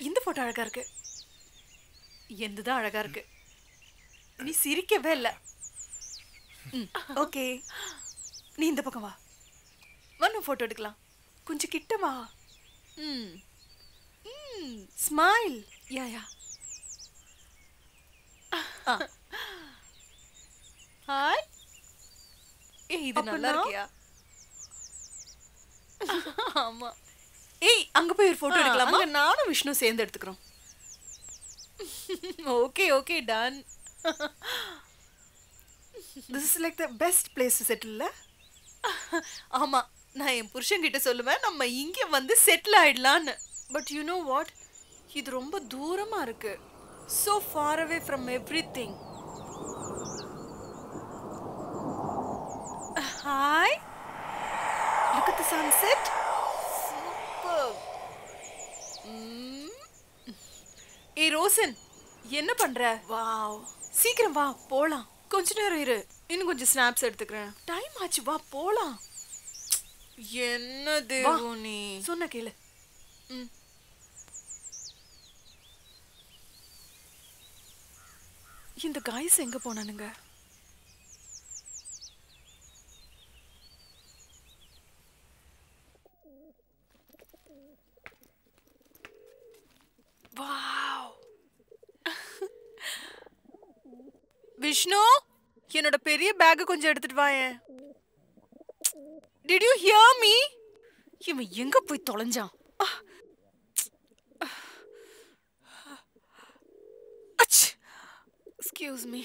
இந்த போட்டோ அழகா இருக்கு. எந்ததான் அழகா இருக்கு. நீ சிரிக்கவே இல்ல. ஓகே. நீ இந்த பக்கம் வா. வந்து போட்டோ எடுக்கலாம். கொஞ்சம் கிட்ட வா. ம். ம் ஸ்மைல் யா யா. ஹாய் ஏய் இது நல்லா இருக்கியா? ஆமா. ஏய் அங்க போய் ஒரு போட்டோ எடுக்கலாமா? நானும் விஷ்ணு சேர்ந்து எடுத்துக்கிறோம். Okay okay done this is like the best place to settle ஆமா நான் என் புருஷன் கிட்ட சொல்லுவேன் நம்ம இங்க வந்து செட்டில் ஆயிடலான்னு. பட் யூ நோ வாட் இது ரொம்ப தூரமா இருக்கு. So far away from everything. Hi. Look at the sunset. Superb. ம். ஏய் ரோசன் என்ன பண்ற? வாவ். சீக்கிரம் வா போலாம். கொஞ்ச நேரம் இரு. இன்னும் கொஞ்சம் ஸ்னாப்ஸ் எடுத்துக்கிறேன். டைம் ஆச்சு வா போலாம். என்ன தேவு நீ சொன்ன கேளு. ம். இந்த காய்ஸ் எங்க போனானுங்க? விஷ்ணு என்னோட பெரிய பேக் கொஞ்சம் எடுத்துட்டு வாயேன். டிட் யூ ஹியர் மீ இவன் எங்க போய் தொலைஞ்சான்? Excuse me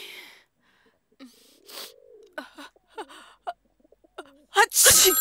Vishnu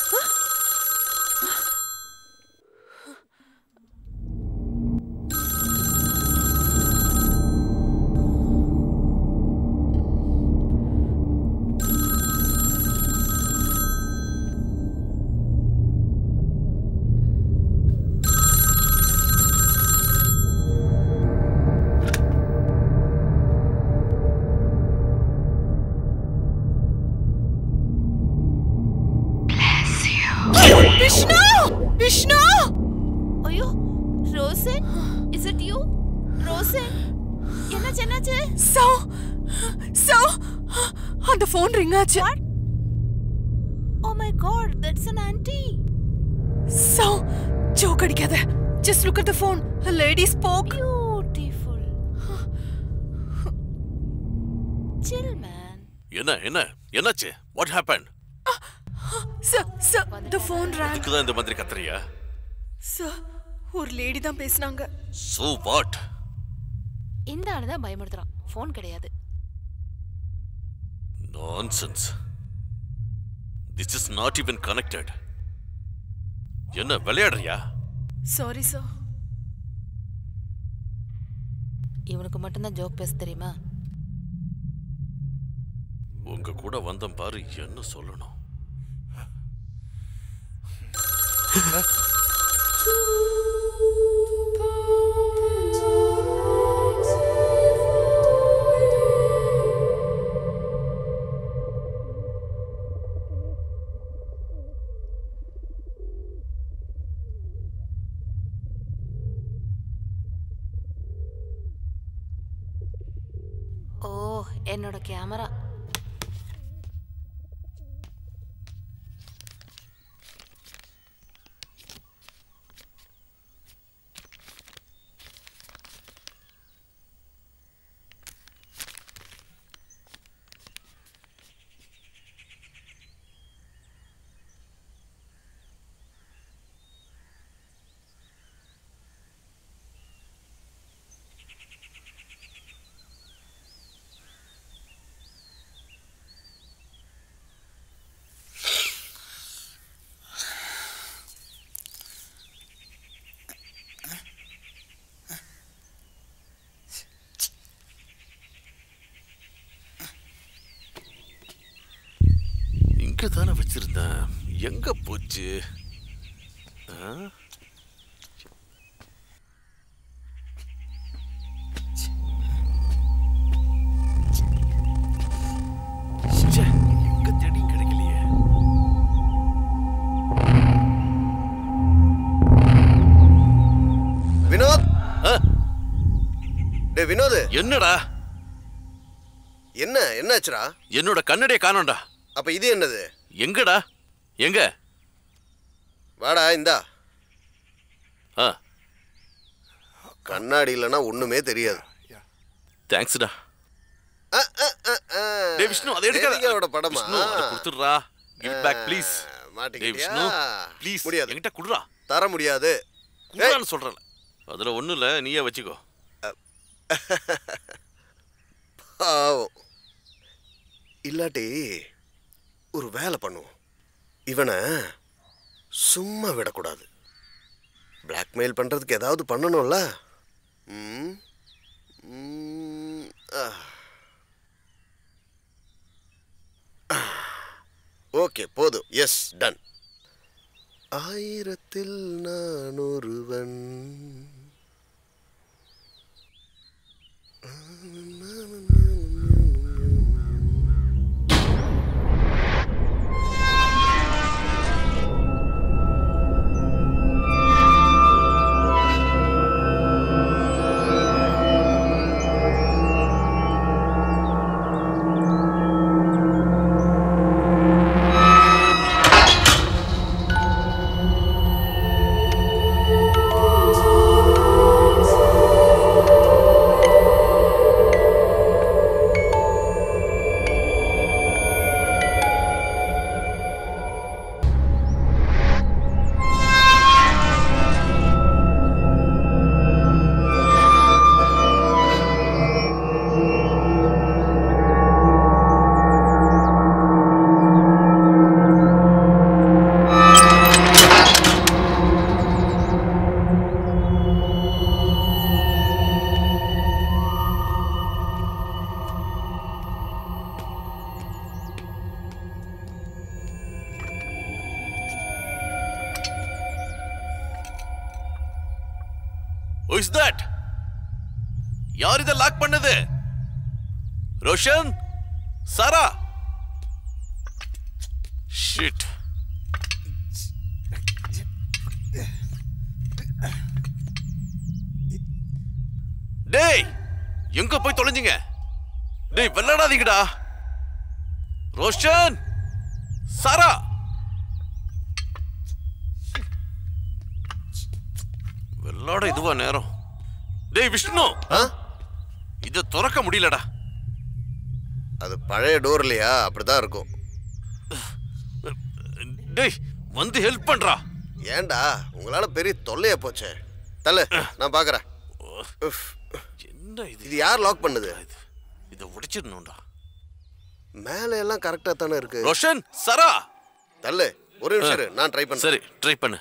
phone ring ஆச்சு ஓ my god that's an aunty so joke அடிக்காத. Just look at the phone a lady spoke. Beautiful chill man என்ன என்ன? என்னாச்சு? What happen sir sir the phone rang. இதுக்கு தான் இந்த மாதிரி கத்துறியா? Sir ஒரு லேடி தான் பேசுனாங்க. சோ வாட் இந்த ஆளு தான் பயமுறுத்துறான். ஃபோன் கிடையாது. Nonsense this is not even connected என்ன விளையாடுறியா? சாரி சார் இவனுக்கு மட்டும்தான் ஜோக் பேச தெரியுமா? உங்க கூட வந்தேன் பாரு என்ன சொல்லணும்? *laughs* என்னோட கேமரா தானே வச்சிருந்தேன். எங்க போச்சு? வினோத். என்னடா? என்ன என்னாச்சுடா? என்னோட கண்ணடியை காணோம்டா. அப்ப இது என்னது? எங்கடா? எங்க? வாடா இந்தா. ஆ. கண்ணாடி இல்லைன்னா ஒண்ணுமே தெரியாது. தேங்க்ஸ்டா. டேய் விஷ்ணு அதை எடுக்காத. படமா? விஷ்ணு அதை கொடுத்துடுறா. கிவ் பேக் ப்ளீஸ் டேய் விஷ்ணு ப்ளீஸ் முடியாது. என்கிட்ட குடுறா. தர முடியாது. குடுறான்னு சொல்றேன் அதுல ஒண்ணும் இல்ல நீயே வச்சுக்கோ. *laughs* பாவம். இல்லாட்டி ஒரு வேலை பண்ணுவோம். இவனை சும்மா விடக்கூடாது. பிளாக்மெயில் பண்ணுறதுக்கு ஏதாவது பண்ணணும்ல? ஓகே போதும். எஸ் டன் ஆயிரத்தில் நான் ஒருவன். Who ரோஷன் சாரா ஷிட் டேய் எங்க போய் தொலைஞ்சீங்க? டேய் விளையாடாதீங்கடா ரோஷன்! சாரா! விளையாட இதுவா நேரம். டேய் விஷ்ணு! இத திறக்க முடியலடா. அது பழைய டோர் இல்லையா? அப்படிதான் இருக்கும். டேய் வந்து ஹெல்ப் பண்றா. ஏன்டா? உங்களால பெரிய தொல்லையா போச்சே. தள்ளு நான் பாக்குறேன். என்ன இது? இது யார் லாக் பண்ணுது? இது உடைச்சிடணும்டா மேலே எல்லாம் கரெக்டா தானே இருக்கு. ரோஷன் சரா. தள்ளு ஒரு நிமிஷம் நான் ட்ரை பண்றேன். சரி ட்ரை பண்ணு.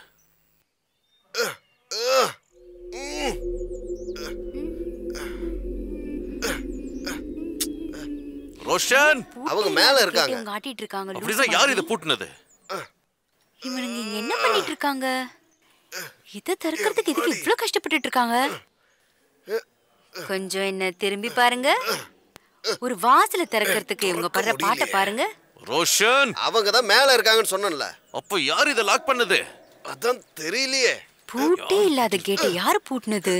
ரோஷன்! அவங்க மேல இருக்காங்க. இவங்க ஆட்டிட்டு இருக்காங்க லூசு அப்படிதான் யார். இதை பூட்டினது? இவனுங்க இங்க என்ன பண்ணிட்டு இருக்காங்க இத திறக்கிறதுக்கு எதுக்கு இவ்ளோ கஷ்டப்பட்டுட்டு இருக்காங்க கொஞ்சம் என்ன திரும்பி பாருங்க. ஒரு வாசல திறக்கிறதுக்கு இவங்க படுற பாட்டை பாருங்க. ரோஷன்! அவங்க தான் மேல இருக்காங்கன்னு சொன்னேன்ல. அப்போ யார் இதை லாக் பண்ணது? அதான் தெரியலையே. பூட்டே இல்லாத கேட்டை யாரு பூட்டினது?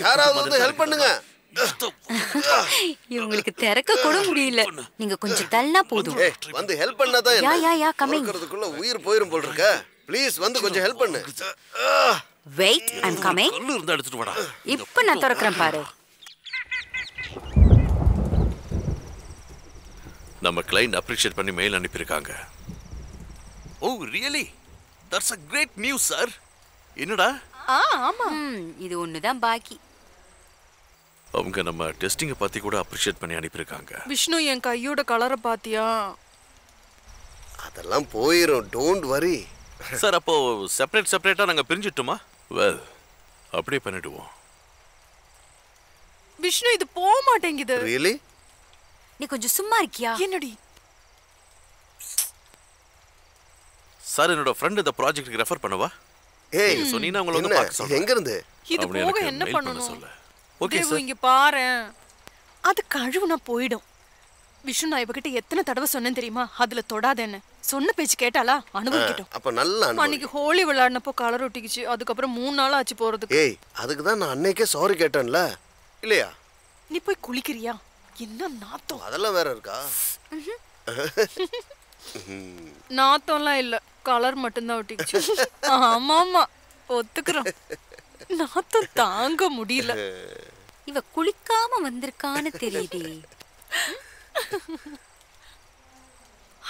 யாராவது வந்து ஹெல்ப் பண்ணுங்க. *laughs* இவங்களுக்கு திறக்க கூட முடியல. நீங்க கொஞ்சம் தள்ளனா போதும். வந்து ஹெல்ப் பண்ணாதான் யா, யா, யா, coming. திறக்கறதுக்குள்ள உயிர் போயிரும் போல் இருக்க ப்ளீஸ் வந்து கொஞ்சம் ஹெல்ப் பண்ணு. வெயிட் ஐம் கமிங் கல்லு இருந்தா எடுத்துட்டு வாடா. இப்ப நான் திறக்கிறேன் பாரு. நம்ம கிளைண்ட் அப்ரிஷியேட் பண்ணி மெயில் அனுப்பியிருக்காங்க. ஓ really that's a great news sir என்னடா? ஆ ஆமா. இது ஒண்ணுதான் பாக்கி. அவங்க நம்ம டெஸ்டிங்கை பத்தி கூட அப்ரிஷியேட் பண்ணி அனுப்பியிருக்காங்க. விஷ்ணு என் கையோட கலரை பாத்தியா? அதெல்லாம் போயிரும். டோன்ட் வரி சார் அப்போ செப்பரேட் செப்பரேட்டா நாங்க பிரிஞ்சிட்டுமா? வெல் அப்படியே பண்ணிடுவோம். விஷ்ணு இது போக மாட்டேங்குது. ரியலி நீ கொஞ்சம் சும்மா இருக்கியா? என்னடி? சார் என்னோட ஃப்ரெண்ட் இந்த ப்ராஜெக்ட்டுக்கு ரெஃபர் பண்ணவா? ஏய் சொன்னீங்கன்னா உங்களை வந்து பார்க்க சொல்றேன். எங்க இருந்து இது போக என்ன பண்ணணும்? சொல்லு. Okay sir. இங்க பாரேன் அது கழுவுனா போயிடும். விஷ்ணு நான் இவகிட்ட எத்தனை தடவை சொன்னேன் தெரியுமா? அதுல தொடாதேன்னு. சொன்ன பேச்சு கேட்டாளா? அனுபவிக்கட்டும். அப்ப நல்ல அன்னைக்கு ஹோலி விளையாடினப்போ கலர் ஒட்டிக்கிச்சு. அதுக்கப்புறம் மூணு நாள் ஆச்சு போறதுக்கு. ஏய் அதுக்கு தான் நான் அன்னைக்கே சாரி கேட்டேன்ல. இல்லையா? நீ போய் குளிக்கிறியா? என்ன நாத்தம்? அதெல்லாம் வேற இருக்கா? நாத்தம்லாம் இல்ல. கலர் மட்டும்தான் ஒட்டிக்கிச்சு. ஆமா ஆமா ஒத்துக்கிறோம். நாத்தம் தாங்க முடியல. *laughs* இவ குளிக்காம வந்திருக்கான்னு தெரியுதே. *laughs*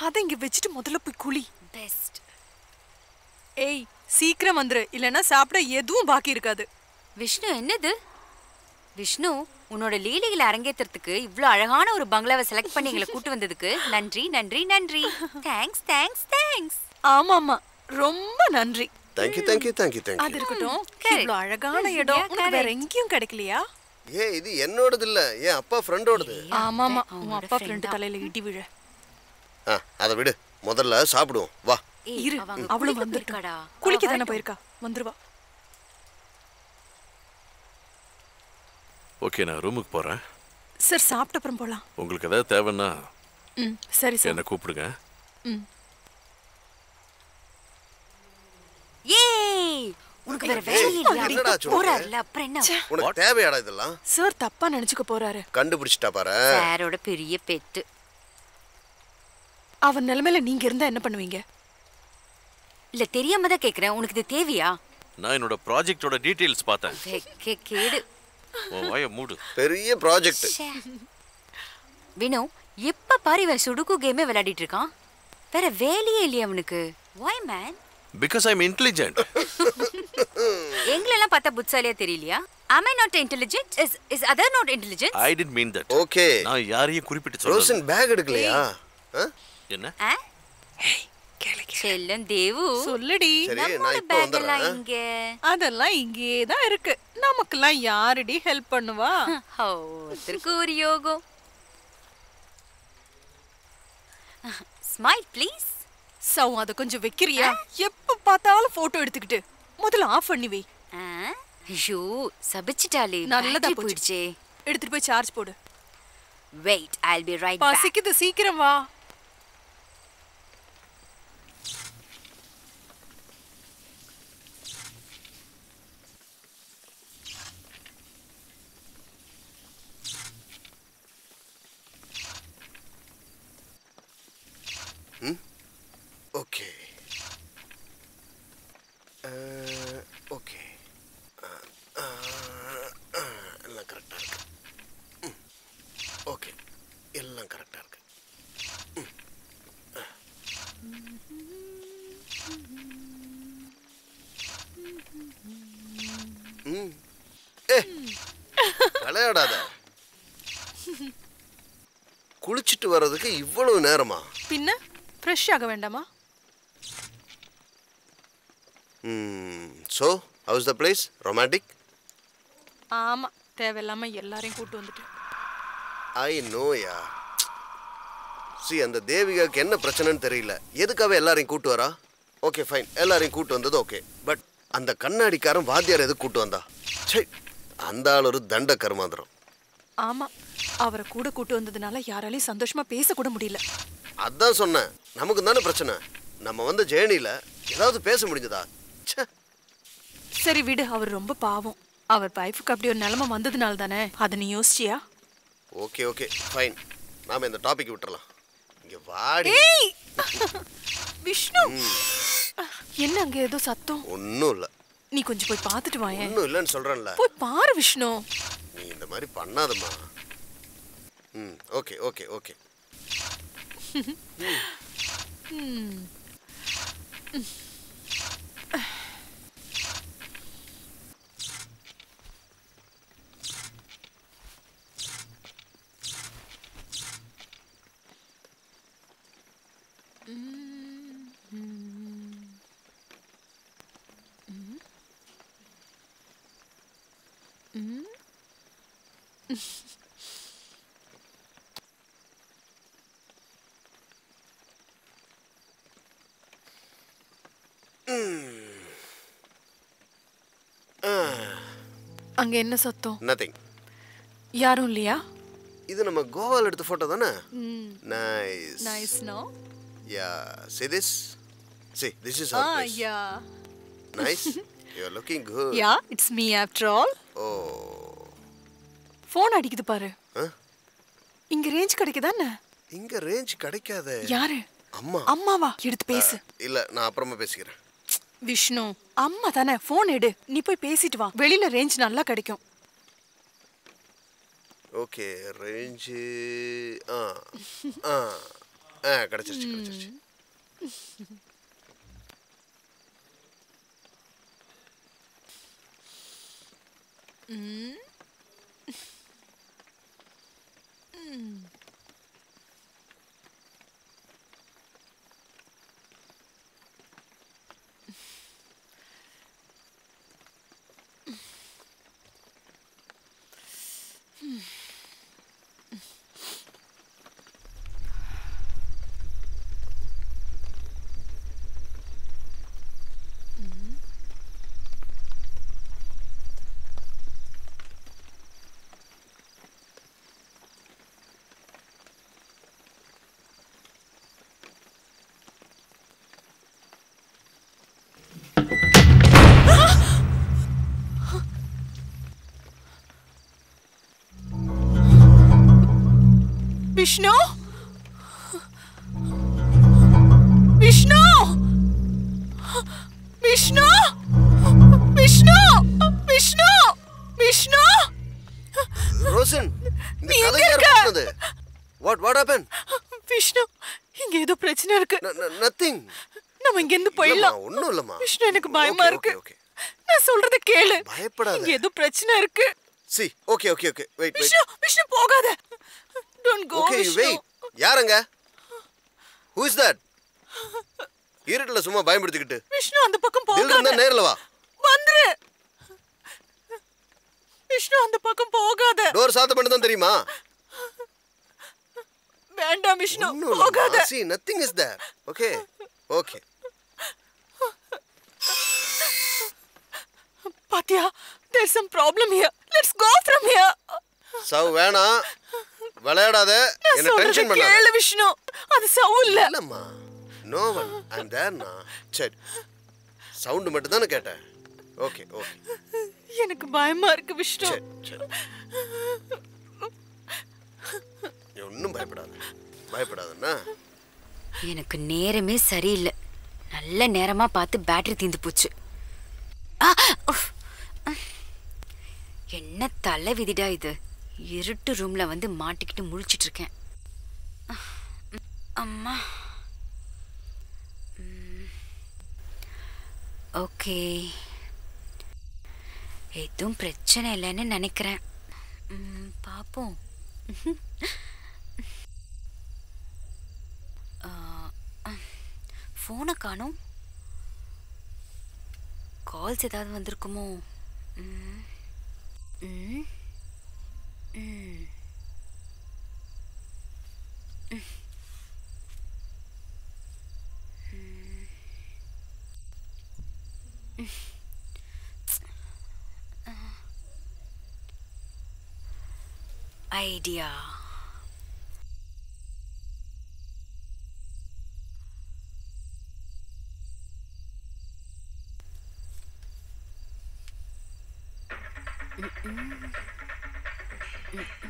அதை இங்க வச்சுட்டு முதல்ல போய் குளி. பெஸ்ட் ஏய் சீக்கிரம் வந்துரு. இல்லைன்னா சாப்பிட எதுவும் பாக்கி இருக்காது. விஷ்ணு என்னது? விஷ்ணு உன்னோட லீலைகளை அரங்கேத்துறதுக்கு இவ்ளோ அழகான ஒரு பங்களாவை செலக்ட் பண்ணி எங்களை கூட்டு வந்ததுக்கு நன்றி நன்றி நன்றி. தேங்க்ஸ் தேங்க்ஸ் தேங்க்ஸ் ஆமா ஆமா ரொம்ப நன்றி. Thank you thank you thank you அது தேங்க்யூ இருக்கட்டும் correct. இவ்ளோ அழகான இடம். உனக்கு வேற. எங்கேயும் கிடைக்கலையா? ஏ இது என்னோடது இல்ல. என் அப்பா ஃப்ரெண்டோடது ஆமா ஆமா உன் அவனோட அப்பா ஃப்ரெண்டு. தலையில இடி விழ. ஆ அதை விடு. முதல்ல சாப்பிடுவோம். வா. இரு. அவளும் குளிக்க வந்துருக்கா. போயிருக்காடா. குளிக்க தானே. போயிருக்கா? வந்துருவா. ஓகே நான் ரூமுக்கு போறேன். சார் சாப்பிட்ட அப்புறம் போலாம். உங்களுக்கு ஏதாவது தேவைன்னா ம் சரி சார். என்னை கூப்பிடுங்க. ம். ஏய் உனக்கு வேற வேலை இல்லையா? போறாருல அப்புறம் என்ன? உனக்கு தேவையாடா இதெல்லாம்? சார் தப்பா நினைச்சுக்க போறாரு. கண்டுபிடிச்சிட்டா பாரு. சாரோட பெரிய பெட்டு. அவன் நிலைமையில நீங்க இருந்தா என்ன பண்ணுவீங்க? இல்ல தெரியாம தான் கேக்குறேன். உனக்கு இது தேவையா? நான் என்னோட ப்ராஜெக்டோட டீட்டெயில்ஸ் பார்த்தேன். கேடு. வாயை மூடு. பெரிய ப்ராஜெக்ட். வினோ எப்ப பாரு இவன் சுடுக்கு கேமே விளையாடிட்டு இருக்கான். வேற வேலையே இல்லையா அவனுக்கு? Why man because I am intelligent எங்களெல்லாம் பார்த்தா புட்சாலியா தெரியலையா? Am i not intelligent? Is is other not intelligent? I didn't mean that okay நான் யாரையும் குறிப்பிட்டு சொல்லல ரோசன் பேக் எடுக்கலையா? என்ன? ஆ? செல்லம் தேவு. சொல்லுடி. நம்மளோட பேக் எல்லாம் இங்க அதெல்லாம் இங்கே தான் இருக்கு. நமக்கெல்லாம் யாரடி ஹெல்ப் பண்ணுவா? *laughs* ஒருத்தருக்கு ஒரு யோகம். *laughs* ஸ்மைல் ப்ளீஸ் சவு அத கொஞ்சம் வைக்கிறியா? எப்ப பார்த்தாலும் போட்டோ எடுத்துக்கிட்டு. முதல்ல ஆஃப் பண்ணி வை. ஐயோ சபிச்சிட்டாலே நல்லதா. போயிடுச்சே. எடுத்துட்டு போய் சார்ஜ் போடு. Wait I'll be right back பசிக்குது சீக்கிரம் வா. Okay okay eh, ah, ah, ah, எல்லாம் கரெக்டாக இருக்கு. ஓகே எல்லாம் கரெக்டாக இருக்கு. ம். ம். விளையாடாத. குளிச்சுட்டு வர்றதுக்கு இவ்வளவு நேரமா? பின்ன ஃப்ரெஷ் ஆக வேண்டாமா? So how's the place romantic ஆமா தேவையில்லாம எல்லாரையும் கூட்டு வந்துட்டு ஐ நோயா சி அந்த தேவிகாக்கு என்ன பிரச்சனைன்னு தெரியல. எதுக்காக எல்லாரையும் கூட்டு வரா? ஓகே ஃபைன் எல்லாரையும் கூட்டு வந்தது ஓகே பட் அந்த கண்ணாடிக்காரன் வாத்தியார் எதுக்கு கூட்டு வந்தா? சை அந்த ஆள் ஒரு தண்ட கருமாந்திரம். ஆமா அவரை கூட கூட்டு வந்ததுனால யாராலையும் சந்தோஷமா பேச கூட முடியல. அதான் சொன்னேன். நமக்கு தானே பிரச்சனை? நம்ம வந்து ஜேர்னியில் ஏதாவது பேச முடிஞ்சதா? சரி விடு அவர் ரொம்ப பாவம். அவர் பைஃபுக்கு அப்படி ஒரு நிலைமை வந்ததுனால தானே? அதை நீ யோசிச்சியா? ஓகே ஓகே ஃபைன் நாம இந்த டாபிக் விட்டுறலாம். இங்க வாடி. விஷ்ணு! என்ன அங்க ஏதோ சத்தம்? ஒண்ணும் இல்ல. நீ கொஞ்சம் போய் பார்த்துட்டு வாயே ஒண்ணும் இல்லன்னு சொல்றேன்ல. போய் பாரு விஷ்ணு. நீ இந்த மாதிரி பண்ணாதம்மா. ம் ஓகே ஓகே ஓகே ம். Mm. -hmm. *laughs* அங்க என்ன சத்தம்? நதிங் யாரும் இல்லையா? இது நம்ம கோவால எடுத்த போட்டோ தானே? Nice nice no yeah see this? See this is our ah, yeah. Nice. *laughs* You're looking good. Yeah it's me after all. Oh phone அடிக்குது பாரு? இங்க ரேஞ்ச் கிடைக்குதானே இங்க ரேஞ்ச் கிடைக்காதே. யாரு? அம்மா. அம்மாவா? எடுத்து பேசு. இல்ல நான் அப்புறமா பேசிக்கிறேன். விஷ்ணு. அம்மா தானே ஃபோன் எடு. நீ போய் பேசிட்டு வா. வெளியில ரேஞ்ச் நல்லா கிடைக்கும். ஓகே ரேஞ்சு ஆ ஆ ஆ கிடச்சிருச்சு. கிடச்சிருச்சு *laughs* விஷ்ணு விஷ்ணு விஷ்ணு விஷ்ணு விஷ்ணு விஷ்ணு ரோசன் இந்த நீ கதை யார்? பண்ணது வாட் வாட் ஹேப்பன் விஷ்ணு இங்க ஏதோ பிரச்சனை இருக்கு. நத்திங் நம்ம இங்க இருந்து போயிடலாம் ஒன்றும் இல்லைம்மா. விஷ்ணு எனக்கு பயமா இருக்கு. நான் சொல்றத கேளு. பயப்படாத. இங்க ஏதோ பிரச்சனை இருக்கு. See okay okay okay wait Vishnu Vishnu போகாத. Don't go okay Vishnu wait யாருங்க? ஹூ இஸ் தட் இருட்டில் சும்மா பயன்படுத்திக்கிட்டு விஷ்ணு அந்த பக்கம் தில் இருந்தா போகாத. நேர்ல வா. வந்துரு. விஷ்ணு அந்த பக்கம் போகாத. டோர் சாத்த தான் தெரியுமா? வேண்டாம் விஷ்ணு போகாத. See nothing is there okay okay பாத்தியா there's some problem here. Let's go from here. சவ் வேணாம். விளையாடாத என்ன டென்ஷன் பண்ணாத. கேளு விஷ்ணு. அது சவு இல்ல. இல்லம்மா. நோ ஒன் ஐ அம் தேர்னா சரி. சவுண்டு மட்டும் தானே கேட்டேன். ஓகே ஓகே எனக்கு பயமா இருக்கு விஷ்ணு. சரி சரி. நீ ஒன்றும் பயப்படாத. பயப்படாதண்ணா. எனக்கு நேரமே சரியில்லை. நல்ல நேரமா பார்த்து பேட்டரி தீந்து போச்சு. என்ன தலை விதிடா இது? இருட்டு ரூம்ல வந்து மாட்டிக்கிட்டு முழிச்சிட்டு இருக்கேன் அம்மா ஓகே. எதுவும் பிரச்சனை இல்லைன்னு நினைக்கிறேன். ம், பார்ப்போம் ஃபோனை காணும். கால்ஸ் ஏதாவது வந்திருக்குமோ? ம். ம். ம். ம். ம்.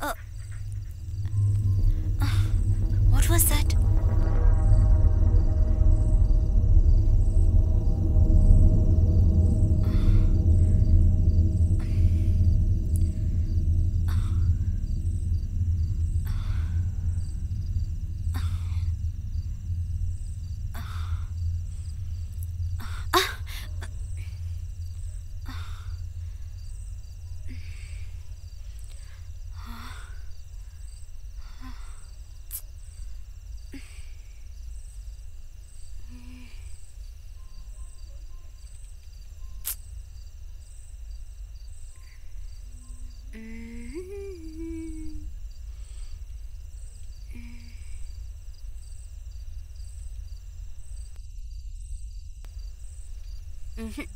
uh. What was that? Roshan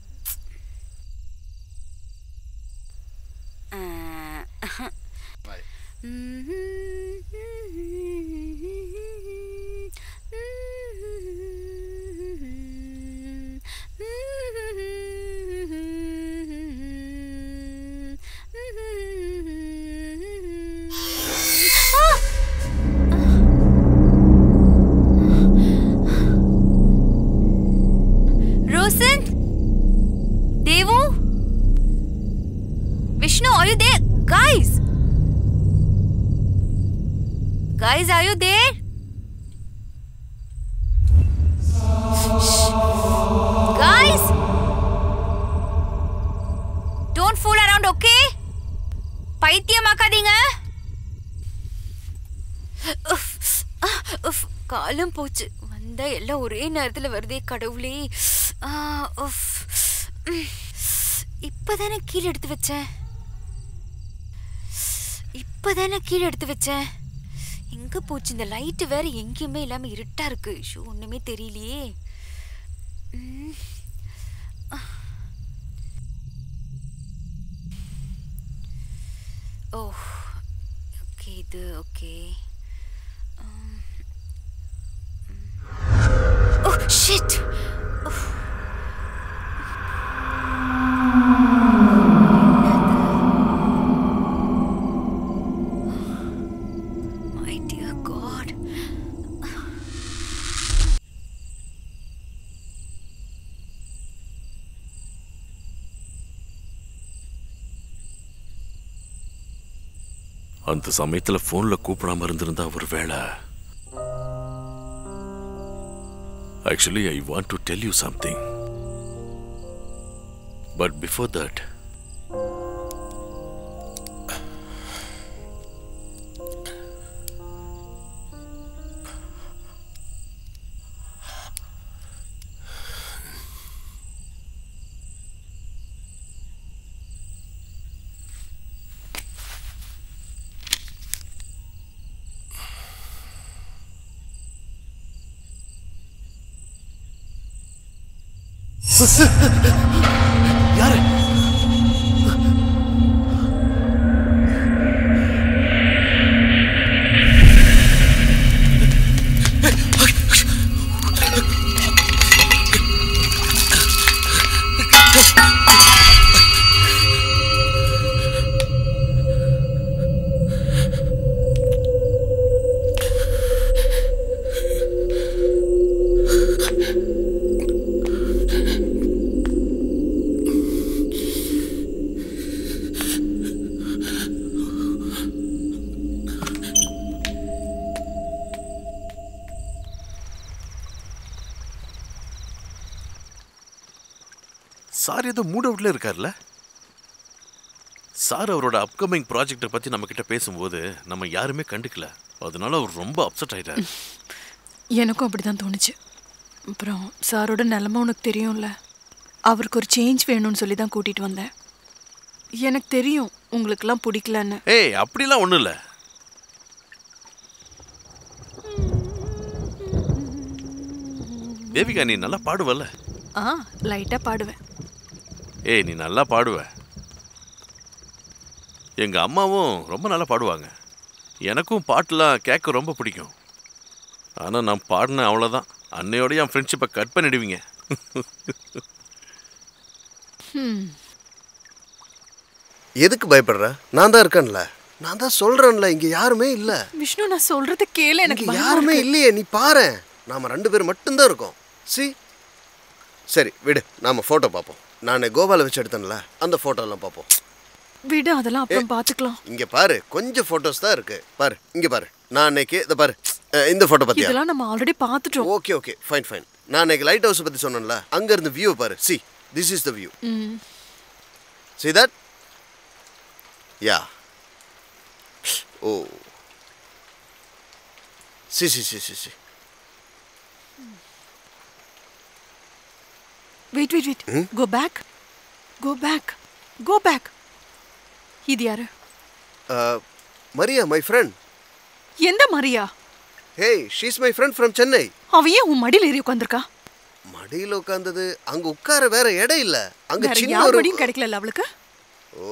போச்சு. வந்தா எல்லாம் ஒரே நேரத்தில் வருதே கடவுளே. இப்போதானே கீழே எடுத்து வச்சேன். இப்போதானே கீழே எடுத்து வச்சேன். எங்கே போச்சு? இந்த லைட்டு வேற எங்கேயுமே இல்லாமல் இருட்டாக இருக்கு. ஷோ ஒன்றுமே தெரியலையே. ஓ ஓகே இது ஓகே. அந்த சமயத்துல போன்ல கூப்பிடாம இருந்திருந்தா ஒரு வேளை. Actually I want to tell you something but before that யாரு அவுட்ல இருக்கார்ல? சார் அவரோட அப்கமிங் ப்ராஜெக்டை பத்தி நம்ம கிட்ட பேசும்போது நம்ம யாருமே கண்டுக்கல. அதனால அவர் ரொம்ப அப்செட் ஆயிட்டார். *laughs* எனக்கும் அப்படிதான் தோணுச்சு. அப்புறம் சாரோட நிலமை உனக்கு தெரியும்ல? அவருக்கு ஒரு சேஞ்ச் வேணும்னு சொல்லி தான் கூட்டிட்டு வந்தேன். எனக்கு தெரியும் உங்களுக்கெல்லாம் பிடிக்கலன்னு. ஏய் அப்படிலாம் ஒண்ணும் இல்ல. *laughs* தேவிகா நீ நல்லா பாடுவல்ல? ஆ லைட்டா பாடுவேன். ஏய் நீ நல்லா பாடுவ. எங்க அம்மாவும் ரொம்ப நல்லா பாடுவாங்க. எனக்கும் பாட்டுலாம் கேட்க ரொம்ப பிடிக்கும். ஆனா நான் பாடினேன் அவ்வளோதான் அன்னையோட என் ஃப்ரெண்ட்ஷிப்பை கட் பண்ணிடுவீங்க. எதுக்கு பயப்படுற? நான் தான் இருக்கேன்ல. நான் தான் சொல்றேன்ல இங்க யாருமே இல்ல. விஷ்ணு நான் சொல்றத கேளு எனக்கு யாருமே. இல்லையே நீ பாரேன். நாம ரெண்டு பேர் மட்டும்தான் இருக்கோம். சி. சரி விடு. நாம போட்டோ பார்ப்போம். நான் கோவால வச்சு எடுத்தேன்ல அந்த போட்டோ எல்லாம் பார்ப்போம் விடு அதெல்லாம் அப்புறம் பாத்துக்கலாம் இங்க பாரு கொஞ்சம் போட்டோஸ் தான் இருக்கு பாரு இங்க பாரு நான் அன்னைக்கு இத பாரு இந்த போட்டோ பத்தியா இதெல்லாம் நம்ம ஆல்ரெடி பாத்துட்டோம் ஓகே ஓகே ஃபைன் ஃபைன் நான் அன்னைக்கு லைட் ஹவுஸ் பத்தி சொன்னேன்ல அங்க இருந்து வியூ பாரு see this is the view. See that? Yeah. Oh. See, see, see, see, see. Wait wait wait go back go back go back இது யாரு? Maria, my friend. எந்த Maria Hey, she's my friend from Chennai. அவ ஏன் உன் மடியில ஏறி உட்காந்துருக்கா அடியில் உட்காந்தது அங்க உட்கார வேற இடம் இல்ல. அங்க சின்ன ஒரு படியும் கிடைக்கல அவளுக்கு? ஓ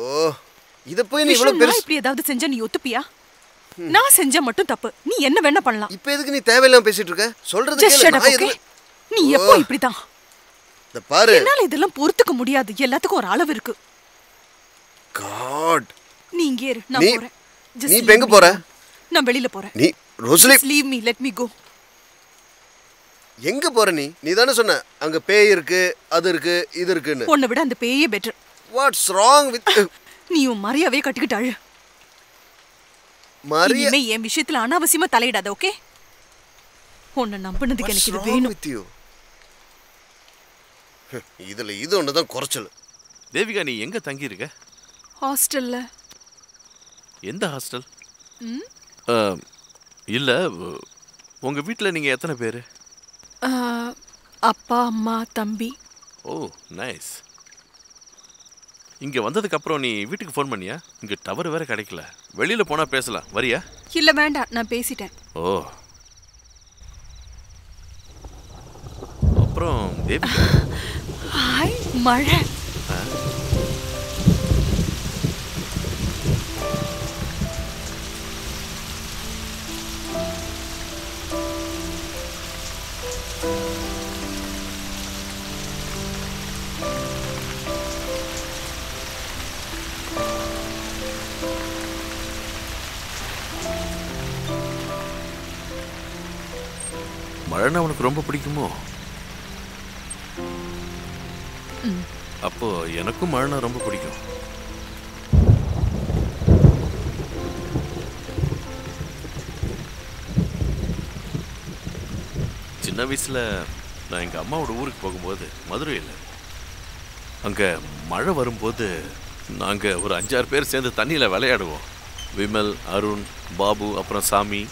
இத போய் நீ இவ்வளவு பெருசு இப்படி ஏதாவது செஞ்சா நீ ஒத்துப்பியா? நான் செஞ்சா மட்டும் தப்பு. நீ என்ன வேணா பண்ணலாம். இப்ப எதுக்கு நீ தேவையில்லாம பேசிட்டு இருக்க? சொல்றது கேளு. நீ எப்போ ஓ. இப்படிதான் இந்த பாரு. என்னால இதெல்லாம் பொறுத்துக்க முடியாது. எல்லாத்துக்கும் ஒரு அளவு இருக்கு. காட் நீ இங்கே இரு. நான் நீ- போறேன். Just நீ leave இப்ப எங்க me. போற? நான் வெளியில போறேன். நீ Rosly Just leave me. Let me go. எங்க போற நீ? நீ தானே சொன்ன. அங்க பேய் இருக்கு அது இருக்கு இது இருக்குன்னு. உன்னை விட அந்த பேயே பெட்டர் வாட்ஸ் ராங் வித் நீ உன் மரியாதையே கட்டிக்கிட்டு அழு. மரிய இனிமே என் விஷயத்துல அனாவசியமா தலையிடாத ஓகே உன்னை நம்பினதுக்கு எனக்கு இது வேணும். வித் யூ இதுல இது ஒண்ணுதான் குறைச்சல். தேவிகா நீ எங்க தங்கி இருக்க ஹாஸ்டல்ல. எந்த ஹாஸ்டல்? இல்ல உ- உங்க வீட்டில் நீங்க எத்தனை பேர்? அப்பா அம்மா தம்பி. Oh nice. இங்க வந்ததுக்கு அப்புறம் நீ வீட்டுக்கு ஃபோன் பண்ணியா? இங்க டவர் வேற கிடைக்கல. வெளியில போனா பேசலாம். வரியா? இல்ல வேண்டாம். நான் பேசிட்டேன். ஓ அப்புறம் ஹாய் மழை. மழைன்னா உனக்கு ரொம்ப பிடிக்குமோ? அப்போ எனக்கும் மழைனா ரொம்ப பிடிக்கும். சின்ன வயசுல நான் எங்க அம்மாவோட ஊருக்கு போகும்போது மதுரையில் அங்க மழை வரும்போது நாங்க ஒரு அஞ்சாறு பேர் சேர்ந்து தண்ணியில் விளையாடுவோம். விமல் அருண் பாபு அப்புறம் சாமி.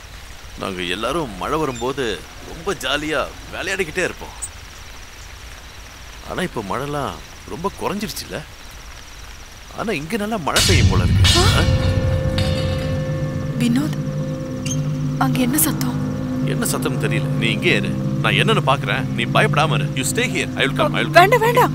நாங்கள் எல்லாரும் மழை வரும்போது ரொம்ப ஜாலியாக விளையாடிக்கிட்டே இருப்போம். ஆனால் இப்போ மழைலாம் ரொம்ப குறைஞ்சிருச்சுல ஆனா இங்க நல்லா மழை பெய்யும் போல இருக்கு? வினோத் அங்க என்ன சத்தம்? என்ன சத்தம் தெரியல. நீ இங்கே இரு. நான் என்னன்னு பாக்குறேன். நீ பயப்படாம இரு. You stay here I will come I will வேண்டாம் வேண்டாம்.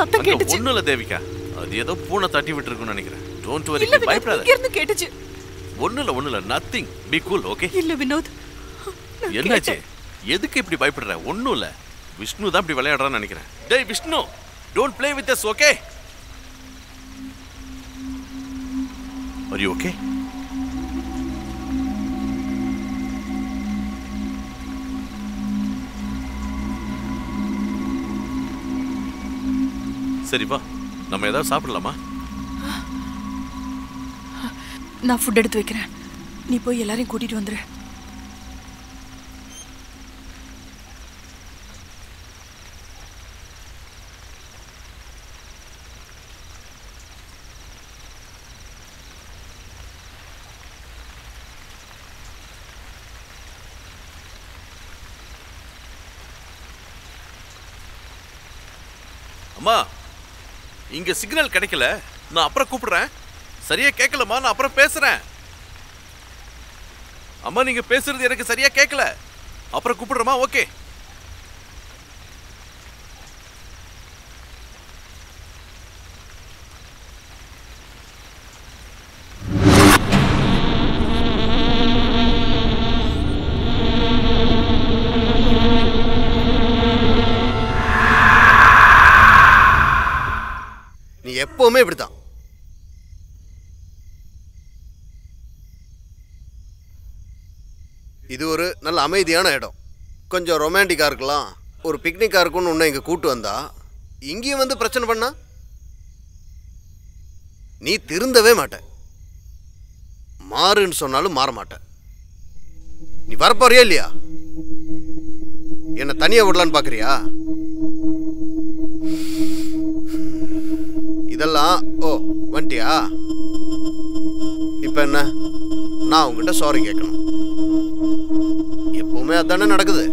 சத்தம் கேட்டுச்சு. ஒண்ணும் இல்ல தேவிகா. அது ஏதோ பூனை தட்டி விட்டுருக்குன்னு நினைக்கிறேன். டோன்ட் வரி பயப்படாத. இங்க இருந்து கேட்டுச்சு. ஒண்ணும் இல்ல ஒண்ணும் இல்ல. நத்திங் பி கூல் ஓகே இல்ல வினோத். என்னாச்சு. எதுக்கு இப்படி பயப்படுற? ஒண்ணும் இல்ல. விஷ்ணு தான் இப்படி விளையாடுறான்னு நினைக்கிறேன். டேய் Vishnu! Don't play with us okay are you okay சரி வா. நம்ம ஏதாவது சாப்பிடலாமா? நான் ஃபுட் எடுத்து வைக்கிறேன். நீ போய் எல்லாரையும் கூட்டிட்டு வந்துரு. அம்மா இங்க சிக்னல் கிடைக்கல. நான் அப்புறம் கூப்பிடுறேன். சரியா கேட்கலம்மா நான் அப்புறம் பேசுறேன். அம்மா நீங்க பேசுறது எனக்கு சரியா கேட்கல அப்புறம் கூப்பிடுறமா ஓகே. நீ இப்படி தான் இது ஒரு நல்ல அமைதியான இடம். கொஞ்சம் ரொமான்டிக்காக இருக்கலாம். ஒரு பிக்னிக்கா இருக்கும்னு உன்னை இங்கே கூட்டு வந்தா இங்கேயும் வந்து பிரச்சனை பண்ணா? நீ திருந்தவே மாட்ட மாறுன்னு சொன்னாலும் மாற மாட்ட நீ வரப்போறியா இல்லையா? என்ன தனியா விடலான்னு பாக்குறியா? இதெல்லாம் ஓ வந்துட்டியா இப்போ என்ன? நான் உங்ககிட்ட சாரி கேட்கணும். எப்பவுமே அதானே நடக்குது.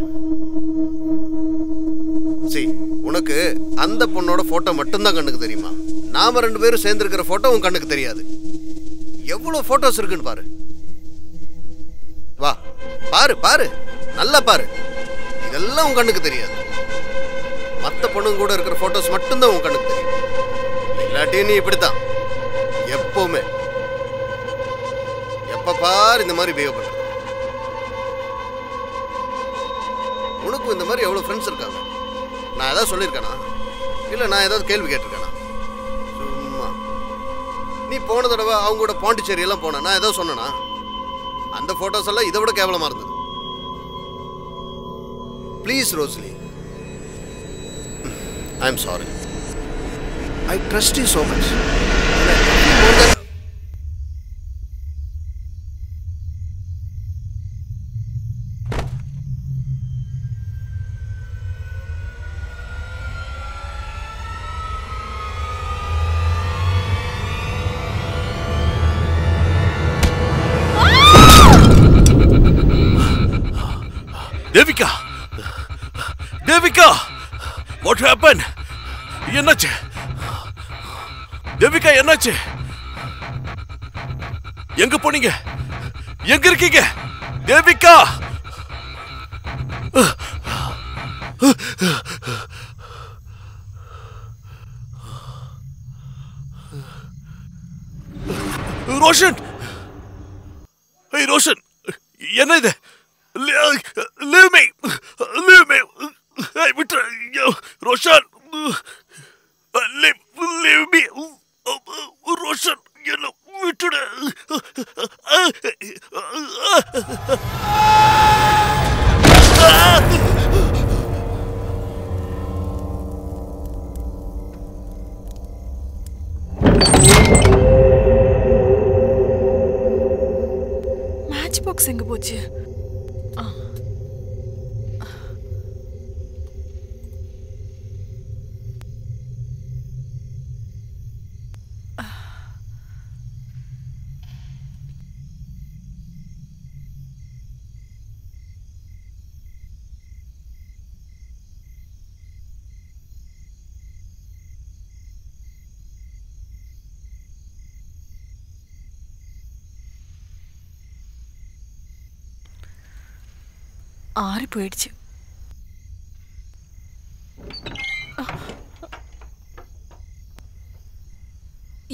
சி உனக்கு அந்த பொண்ணோட ஃபோட்டோ மட்டும்தான் கண்ணுக்கு தெரியுமா? நாம ரெண்டு பேரும் சேர்ந்துருக்கிற ஃபோட்டோ உன் கண்ணுக்கு தெரியாது. எவ்வளோ ஃபோட்டோஸ் இருக்குன்னு பாரு. வா பாரு பாரு. நல்லா பாரு. இதெல்லாம் உன் கண்ணுக்கு தெரியாது. மற்ற பொண்ணுங்க கூட இருக்கிற போட்டோஸ் மட்டும்தான் உன் கண்ணுக்கு தெரியும். இல்லாட்டி நீ இப்படித்தான். எப்பவுமே. எப்ப பார் இந்த மாதிரி பிஹேவ் பண்ற உனக்கும் இந்த மாதிரி எவ்வளவு ஃப்ரெண்ட்ஸ் இருக்காங்க? நான் ஏதாவது சொல்லியிருக்கேனா? இல்லை நான் ஏதாவது கேள்வி கேட்டிருக்கேனா? சும்மா. நீ போன தடவை அவங்க கூட பாண்டிச்சேரி எல்லாம் போன நான் ஏதாவது சொன்னேனா? அந்த போட்டோஸ் எல்லாம் இதை விட கேவலமா இருந்தது. Please Rosly I am sorry I trust you so much Devika எங்க போனீங்க? எங்க இருக்கீங்க? தேவிகா!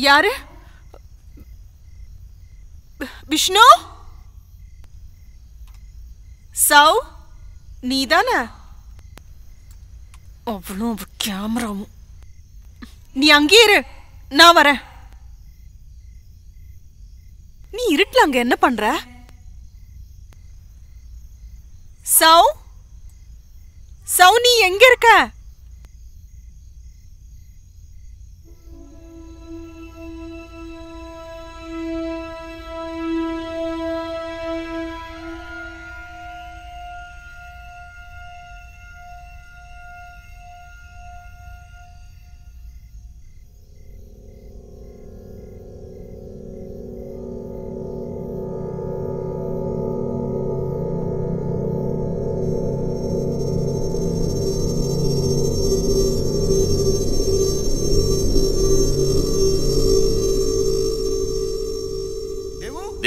யாரு? விஷ்ணு? சவ் நீதானே? அவ்வளோ கேமராவும். நீ அங்கேயே இரு நான் வரேன். நீ இருட்டில் அங்க என்ன பண்ற? சௌ? சௌ நீ எங்க இருக்க?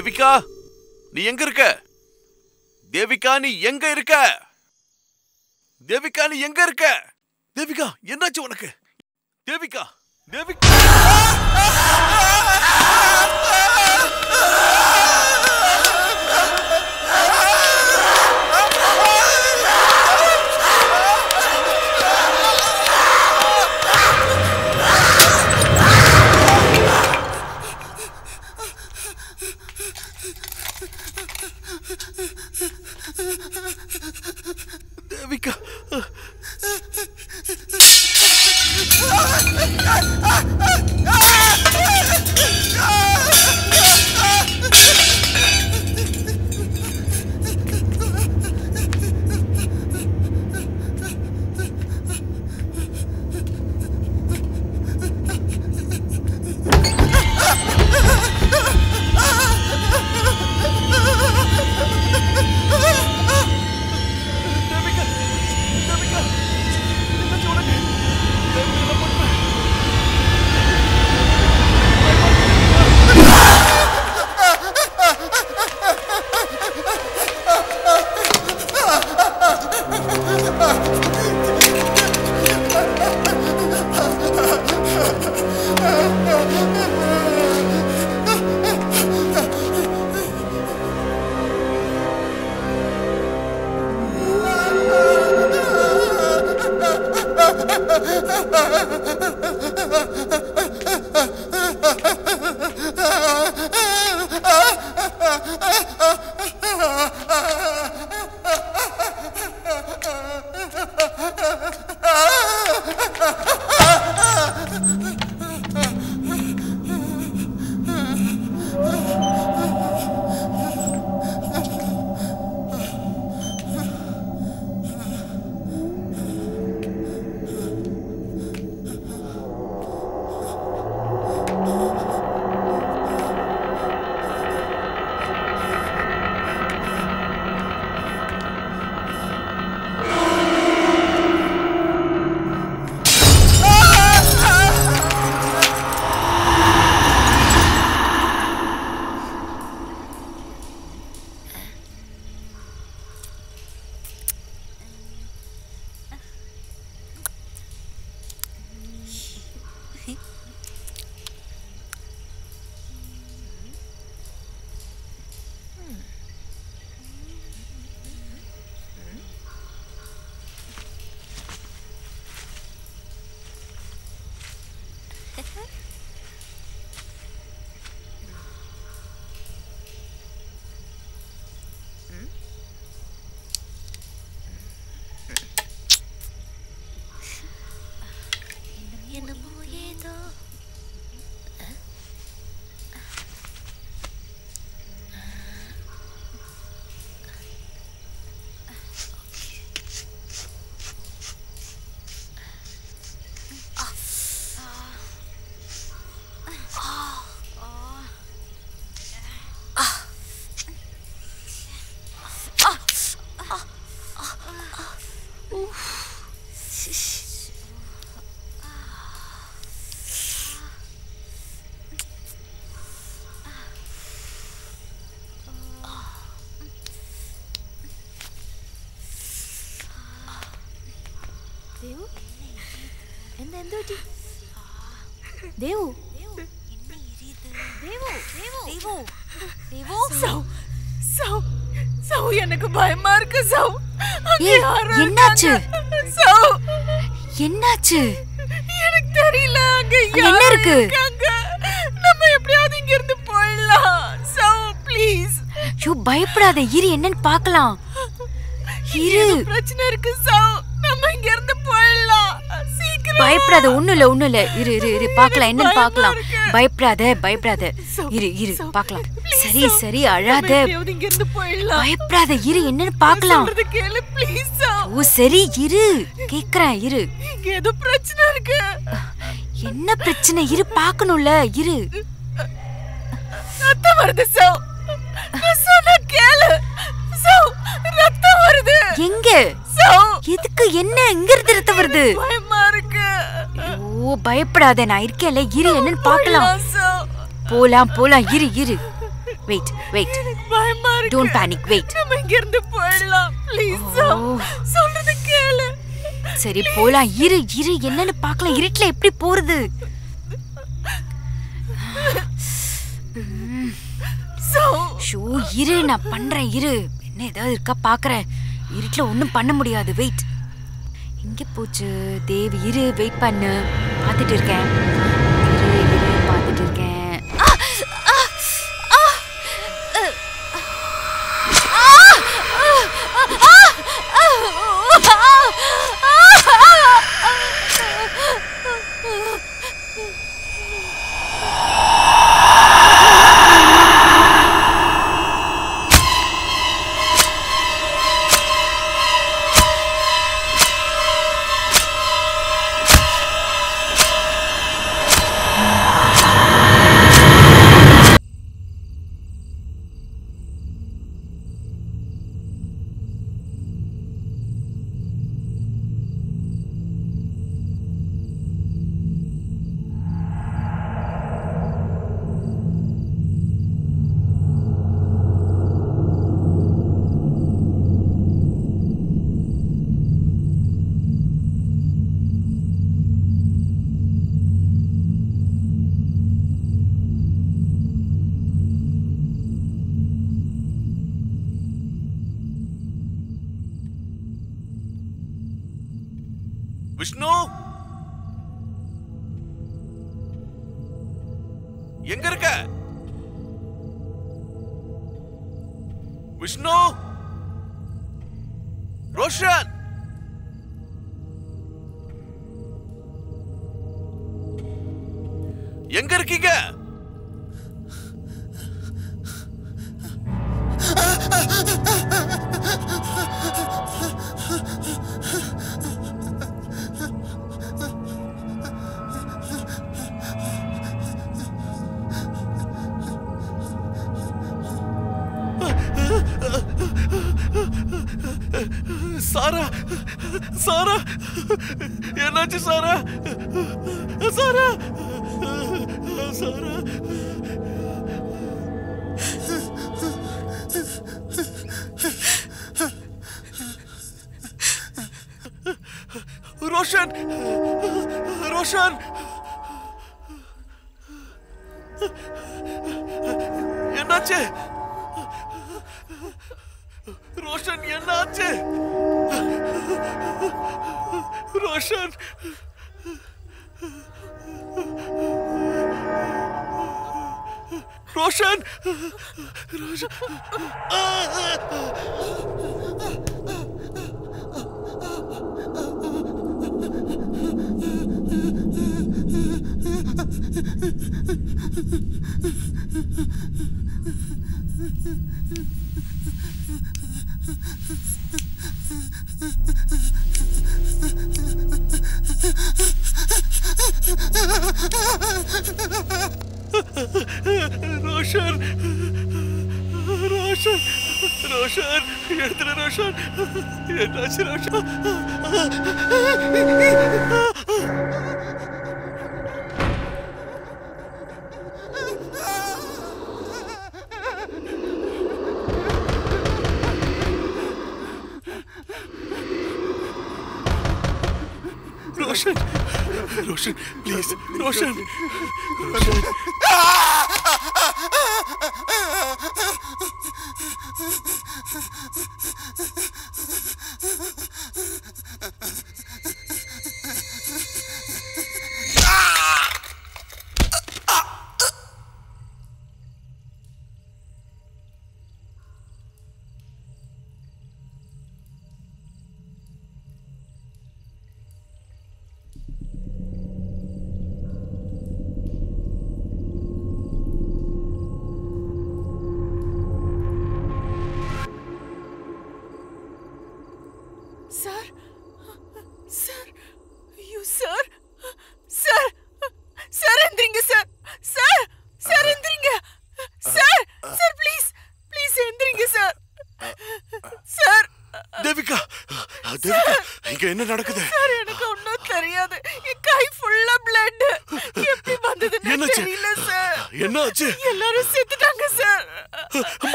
தேவிகா நீ எங்க இருக்க? தேவிகா நீ எங்க இருக்க? தேவிகா நீ எங்க இருக்க? தேவிகா என்னாச்சு உனக்கு? தேவிகா தேவிகா ദേവു എന്താ എന്ത് പറ്റി ദേവു ദേവു ദേവു ദേവു சவ் சவ் சவ் எனக்கு பயமா இருக்கு சவ் அங்க ஏய், யாரோ என்னாச்சு? இருக்காங்க. சவ் என்னாச்சு எனக்கு தெரியல அங்க அங்க யாரோ என்ன இருக்கு? இருக்காங்க. நம்ம எப்படியாவது இங்க இருந்து போயிடலாம் சவ் ப்ளீஸ் ஐயோ பயப்படாத இரு என்னன்னு பார்க்கலாம் இரு பிரச்சனை இருக்கு சவ் பயப்படாத ஒண்ணும் இல்ல ஒண்ணும் இல்ல இரு இரு இரு பார்க்கலாம் என்னன்னு பார்க்கலாம். பயப்படாத பயப்படாத. சோ, இரு இரு சோ, பார்க்கலாம். please, சரி சோ. சரி அழாத. பயப்படாத இரு என்னன்னு பார்க்கலாம். ஓ சரி இரு. கேக்குறேன் இரு. ஏதோ பிரச்சனை இருக்கு. என்ன பிரச்சனை? இரு பார்க்கணும்ல இரு. ரத்தம் வருது நான் சொன்ன கேளு. சவ் ரத்தம் வருது. எங்க? சவ் எதுக்கு என்ன? எங்க இருந்து ரத்தம் வருது? பயப்படாத நான் இருக்கேன்ல இரு என்னன்னு பார்க்கலாம். போலாம் போலாம். இரு இரு. Wait wait don't panic wait நம்ம இங்க இருந்து போயிடலாம் ப்ளீஸ் ஓ. சொல்றது கேளு. சரி போலாம். இரு இரு. என்னன்னு பார்க்கலாம். இருட்டுல எப்படி போறது? ஷோ இரு. நான் பண்றேன் இரு. என்ன ஏதாவது இருக்கா பார்க்கறேன் இருட்டுல ஒண்ணும் பண்ண முடியாது. வெயிட் எங்க போச்சு. தேவி இரு வெயிட் பண்ணு. பார்த்துட்டு இருக்கேன். இரு இரு பார்த்துட்டு இருக்கேன். ரோஷன் ரோஷன் ரோஷன் எடுத்துரு ரோஷன்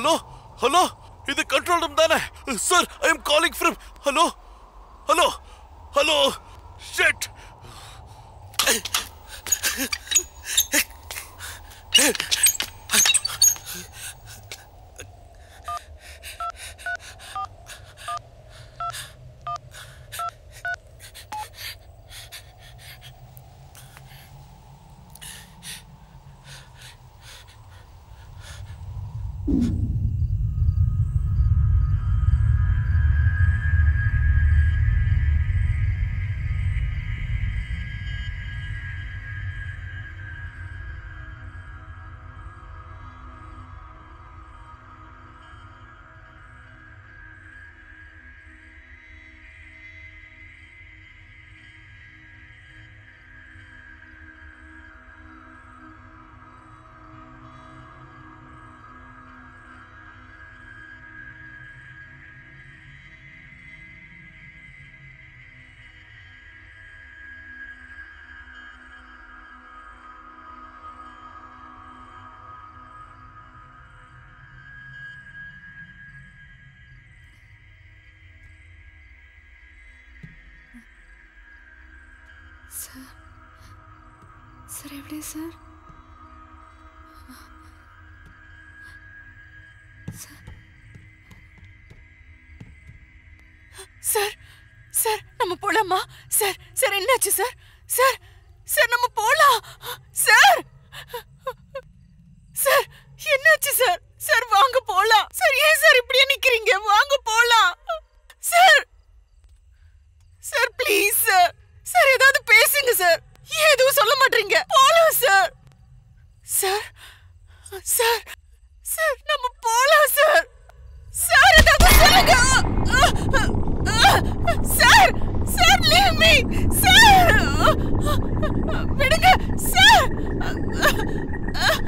ஹலோ ஹலோ இது கண்ட்ரோல் ரூம் தானே? Sir I am calling from hello hello hello sir. Sir sir நம்ம போலாமா? சார் சார் என்னாச்சு sir? uh, uh, uh.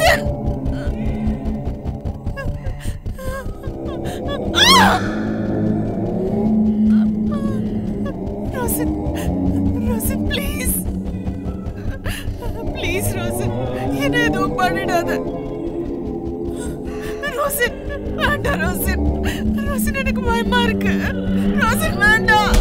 Sebastian! Ah! Rosin, Rosin, please. Please, Rosin. என்ன எதுவும் பண்ணிடாத ரோசின் வேண்டாம் ரோசின் ரோசின் எனக்கு பயமா இருக்கு ரோசின் வேண்டாம்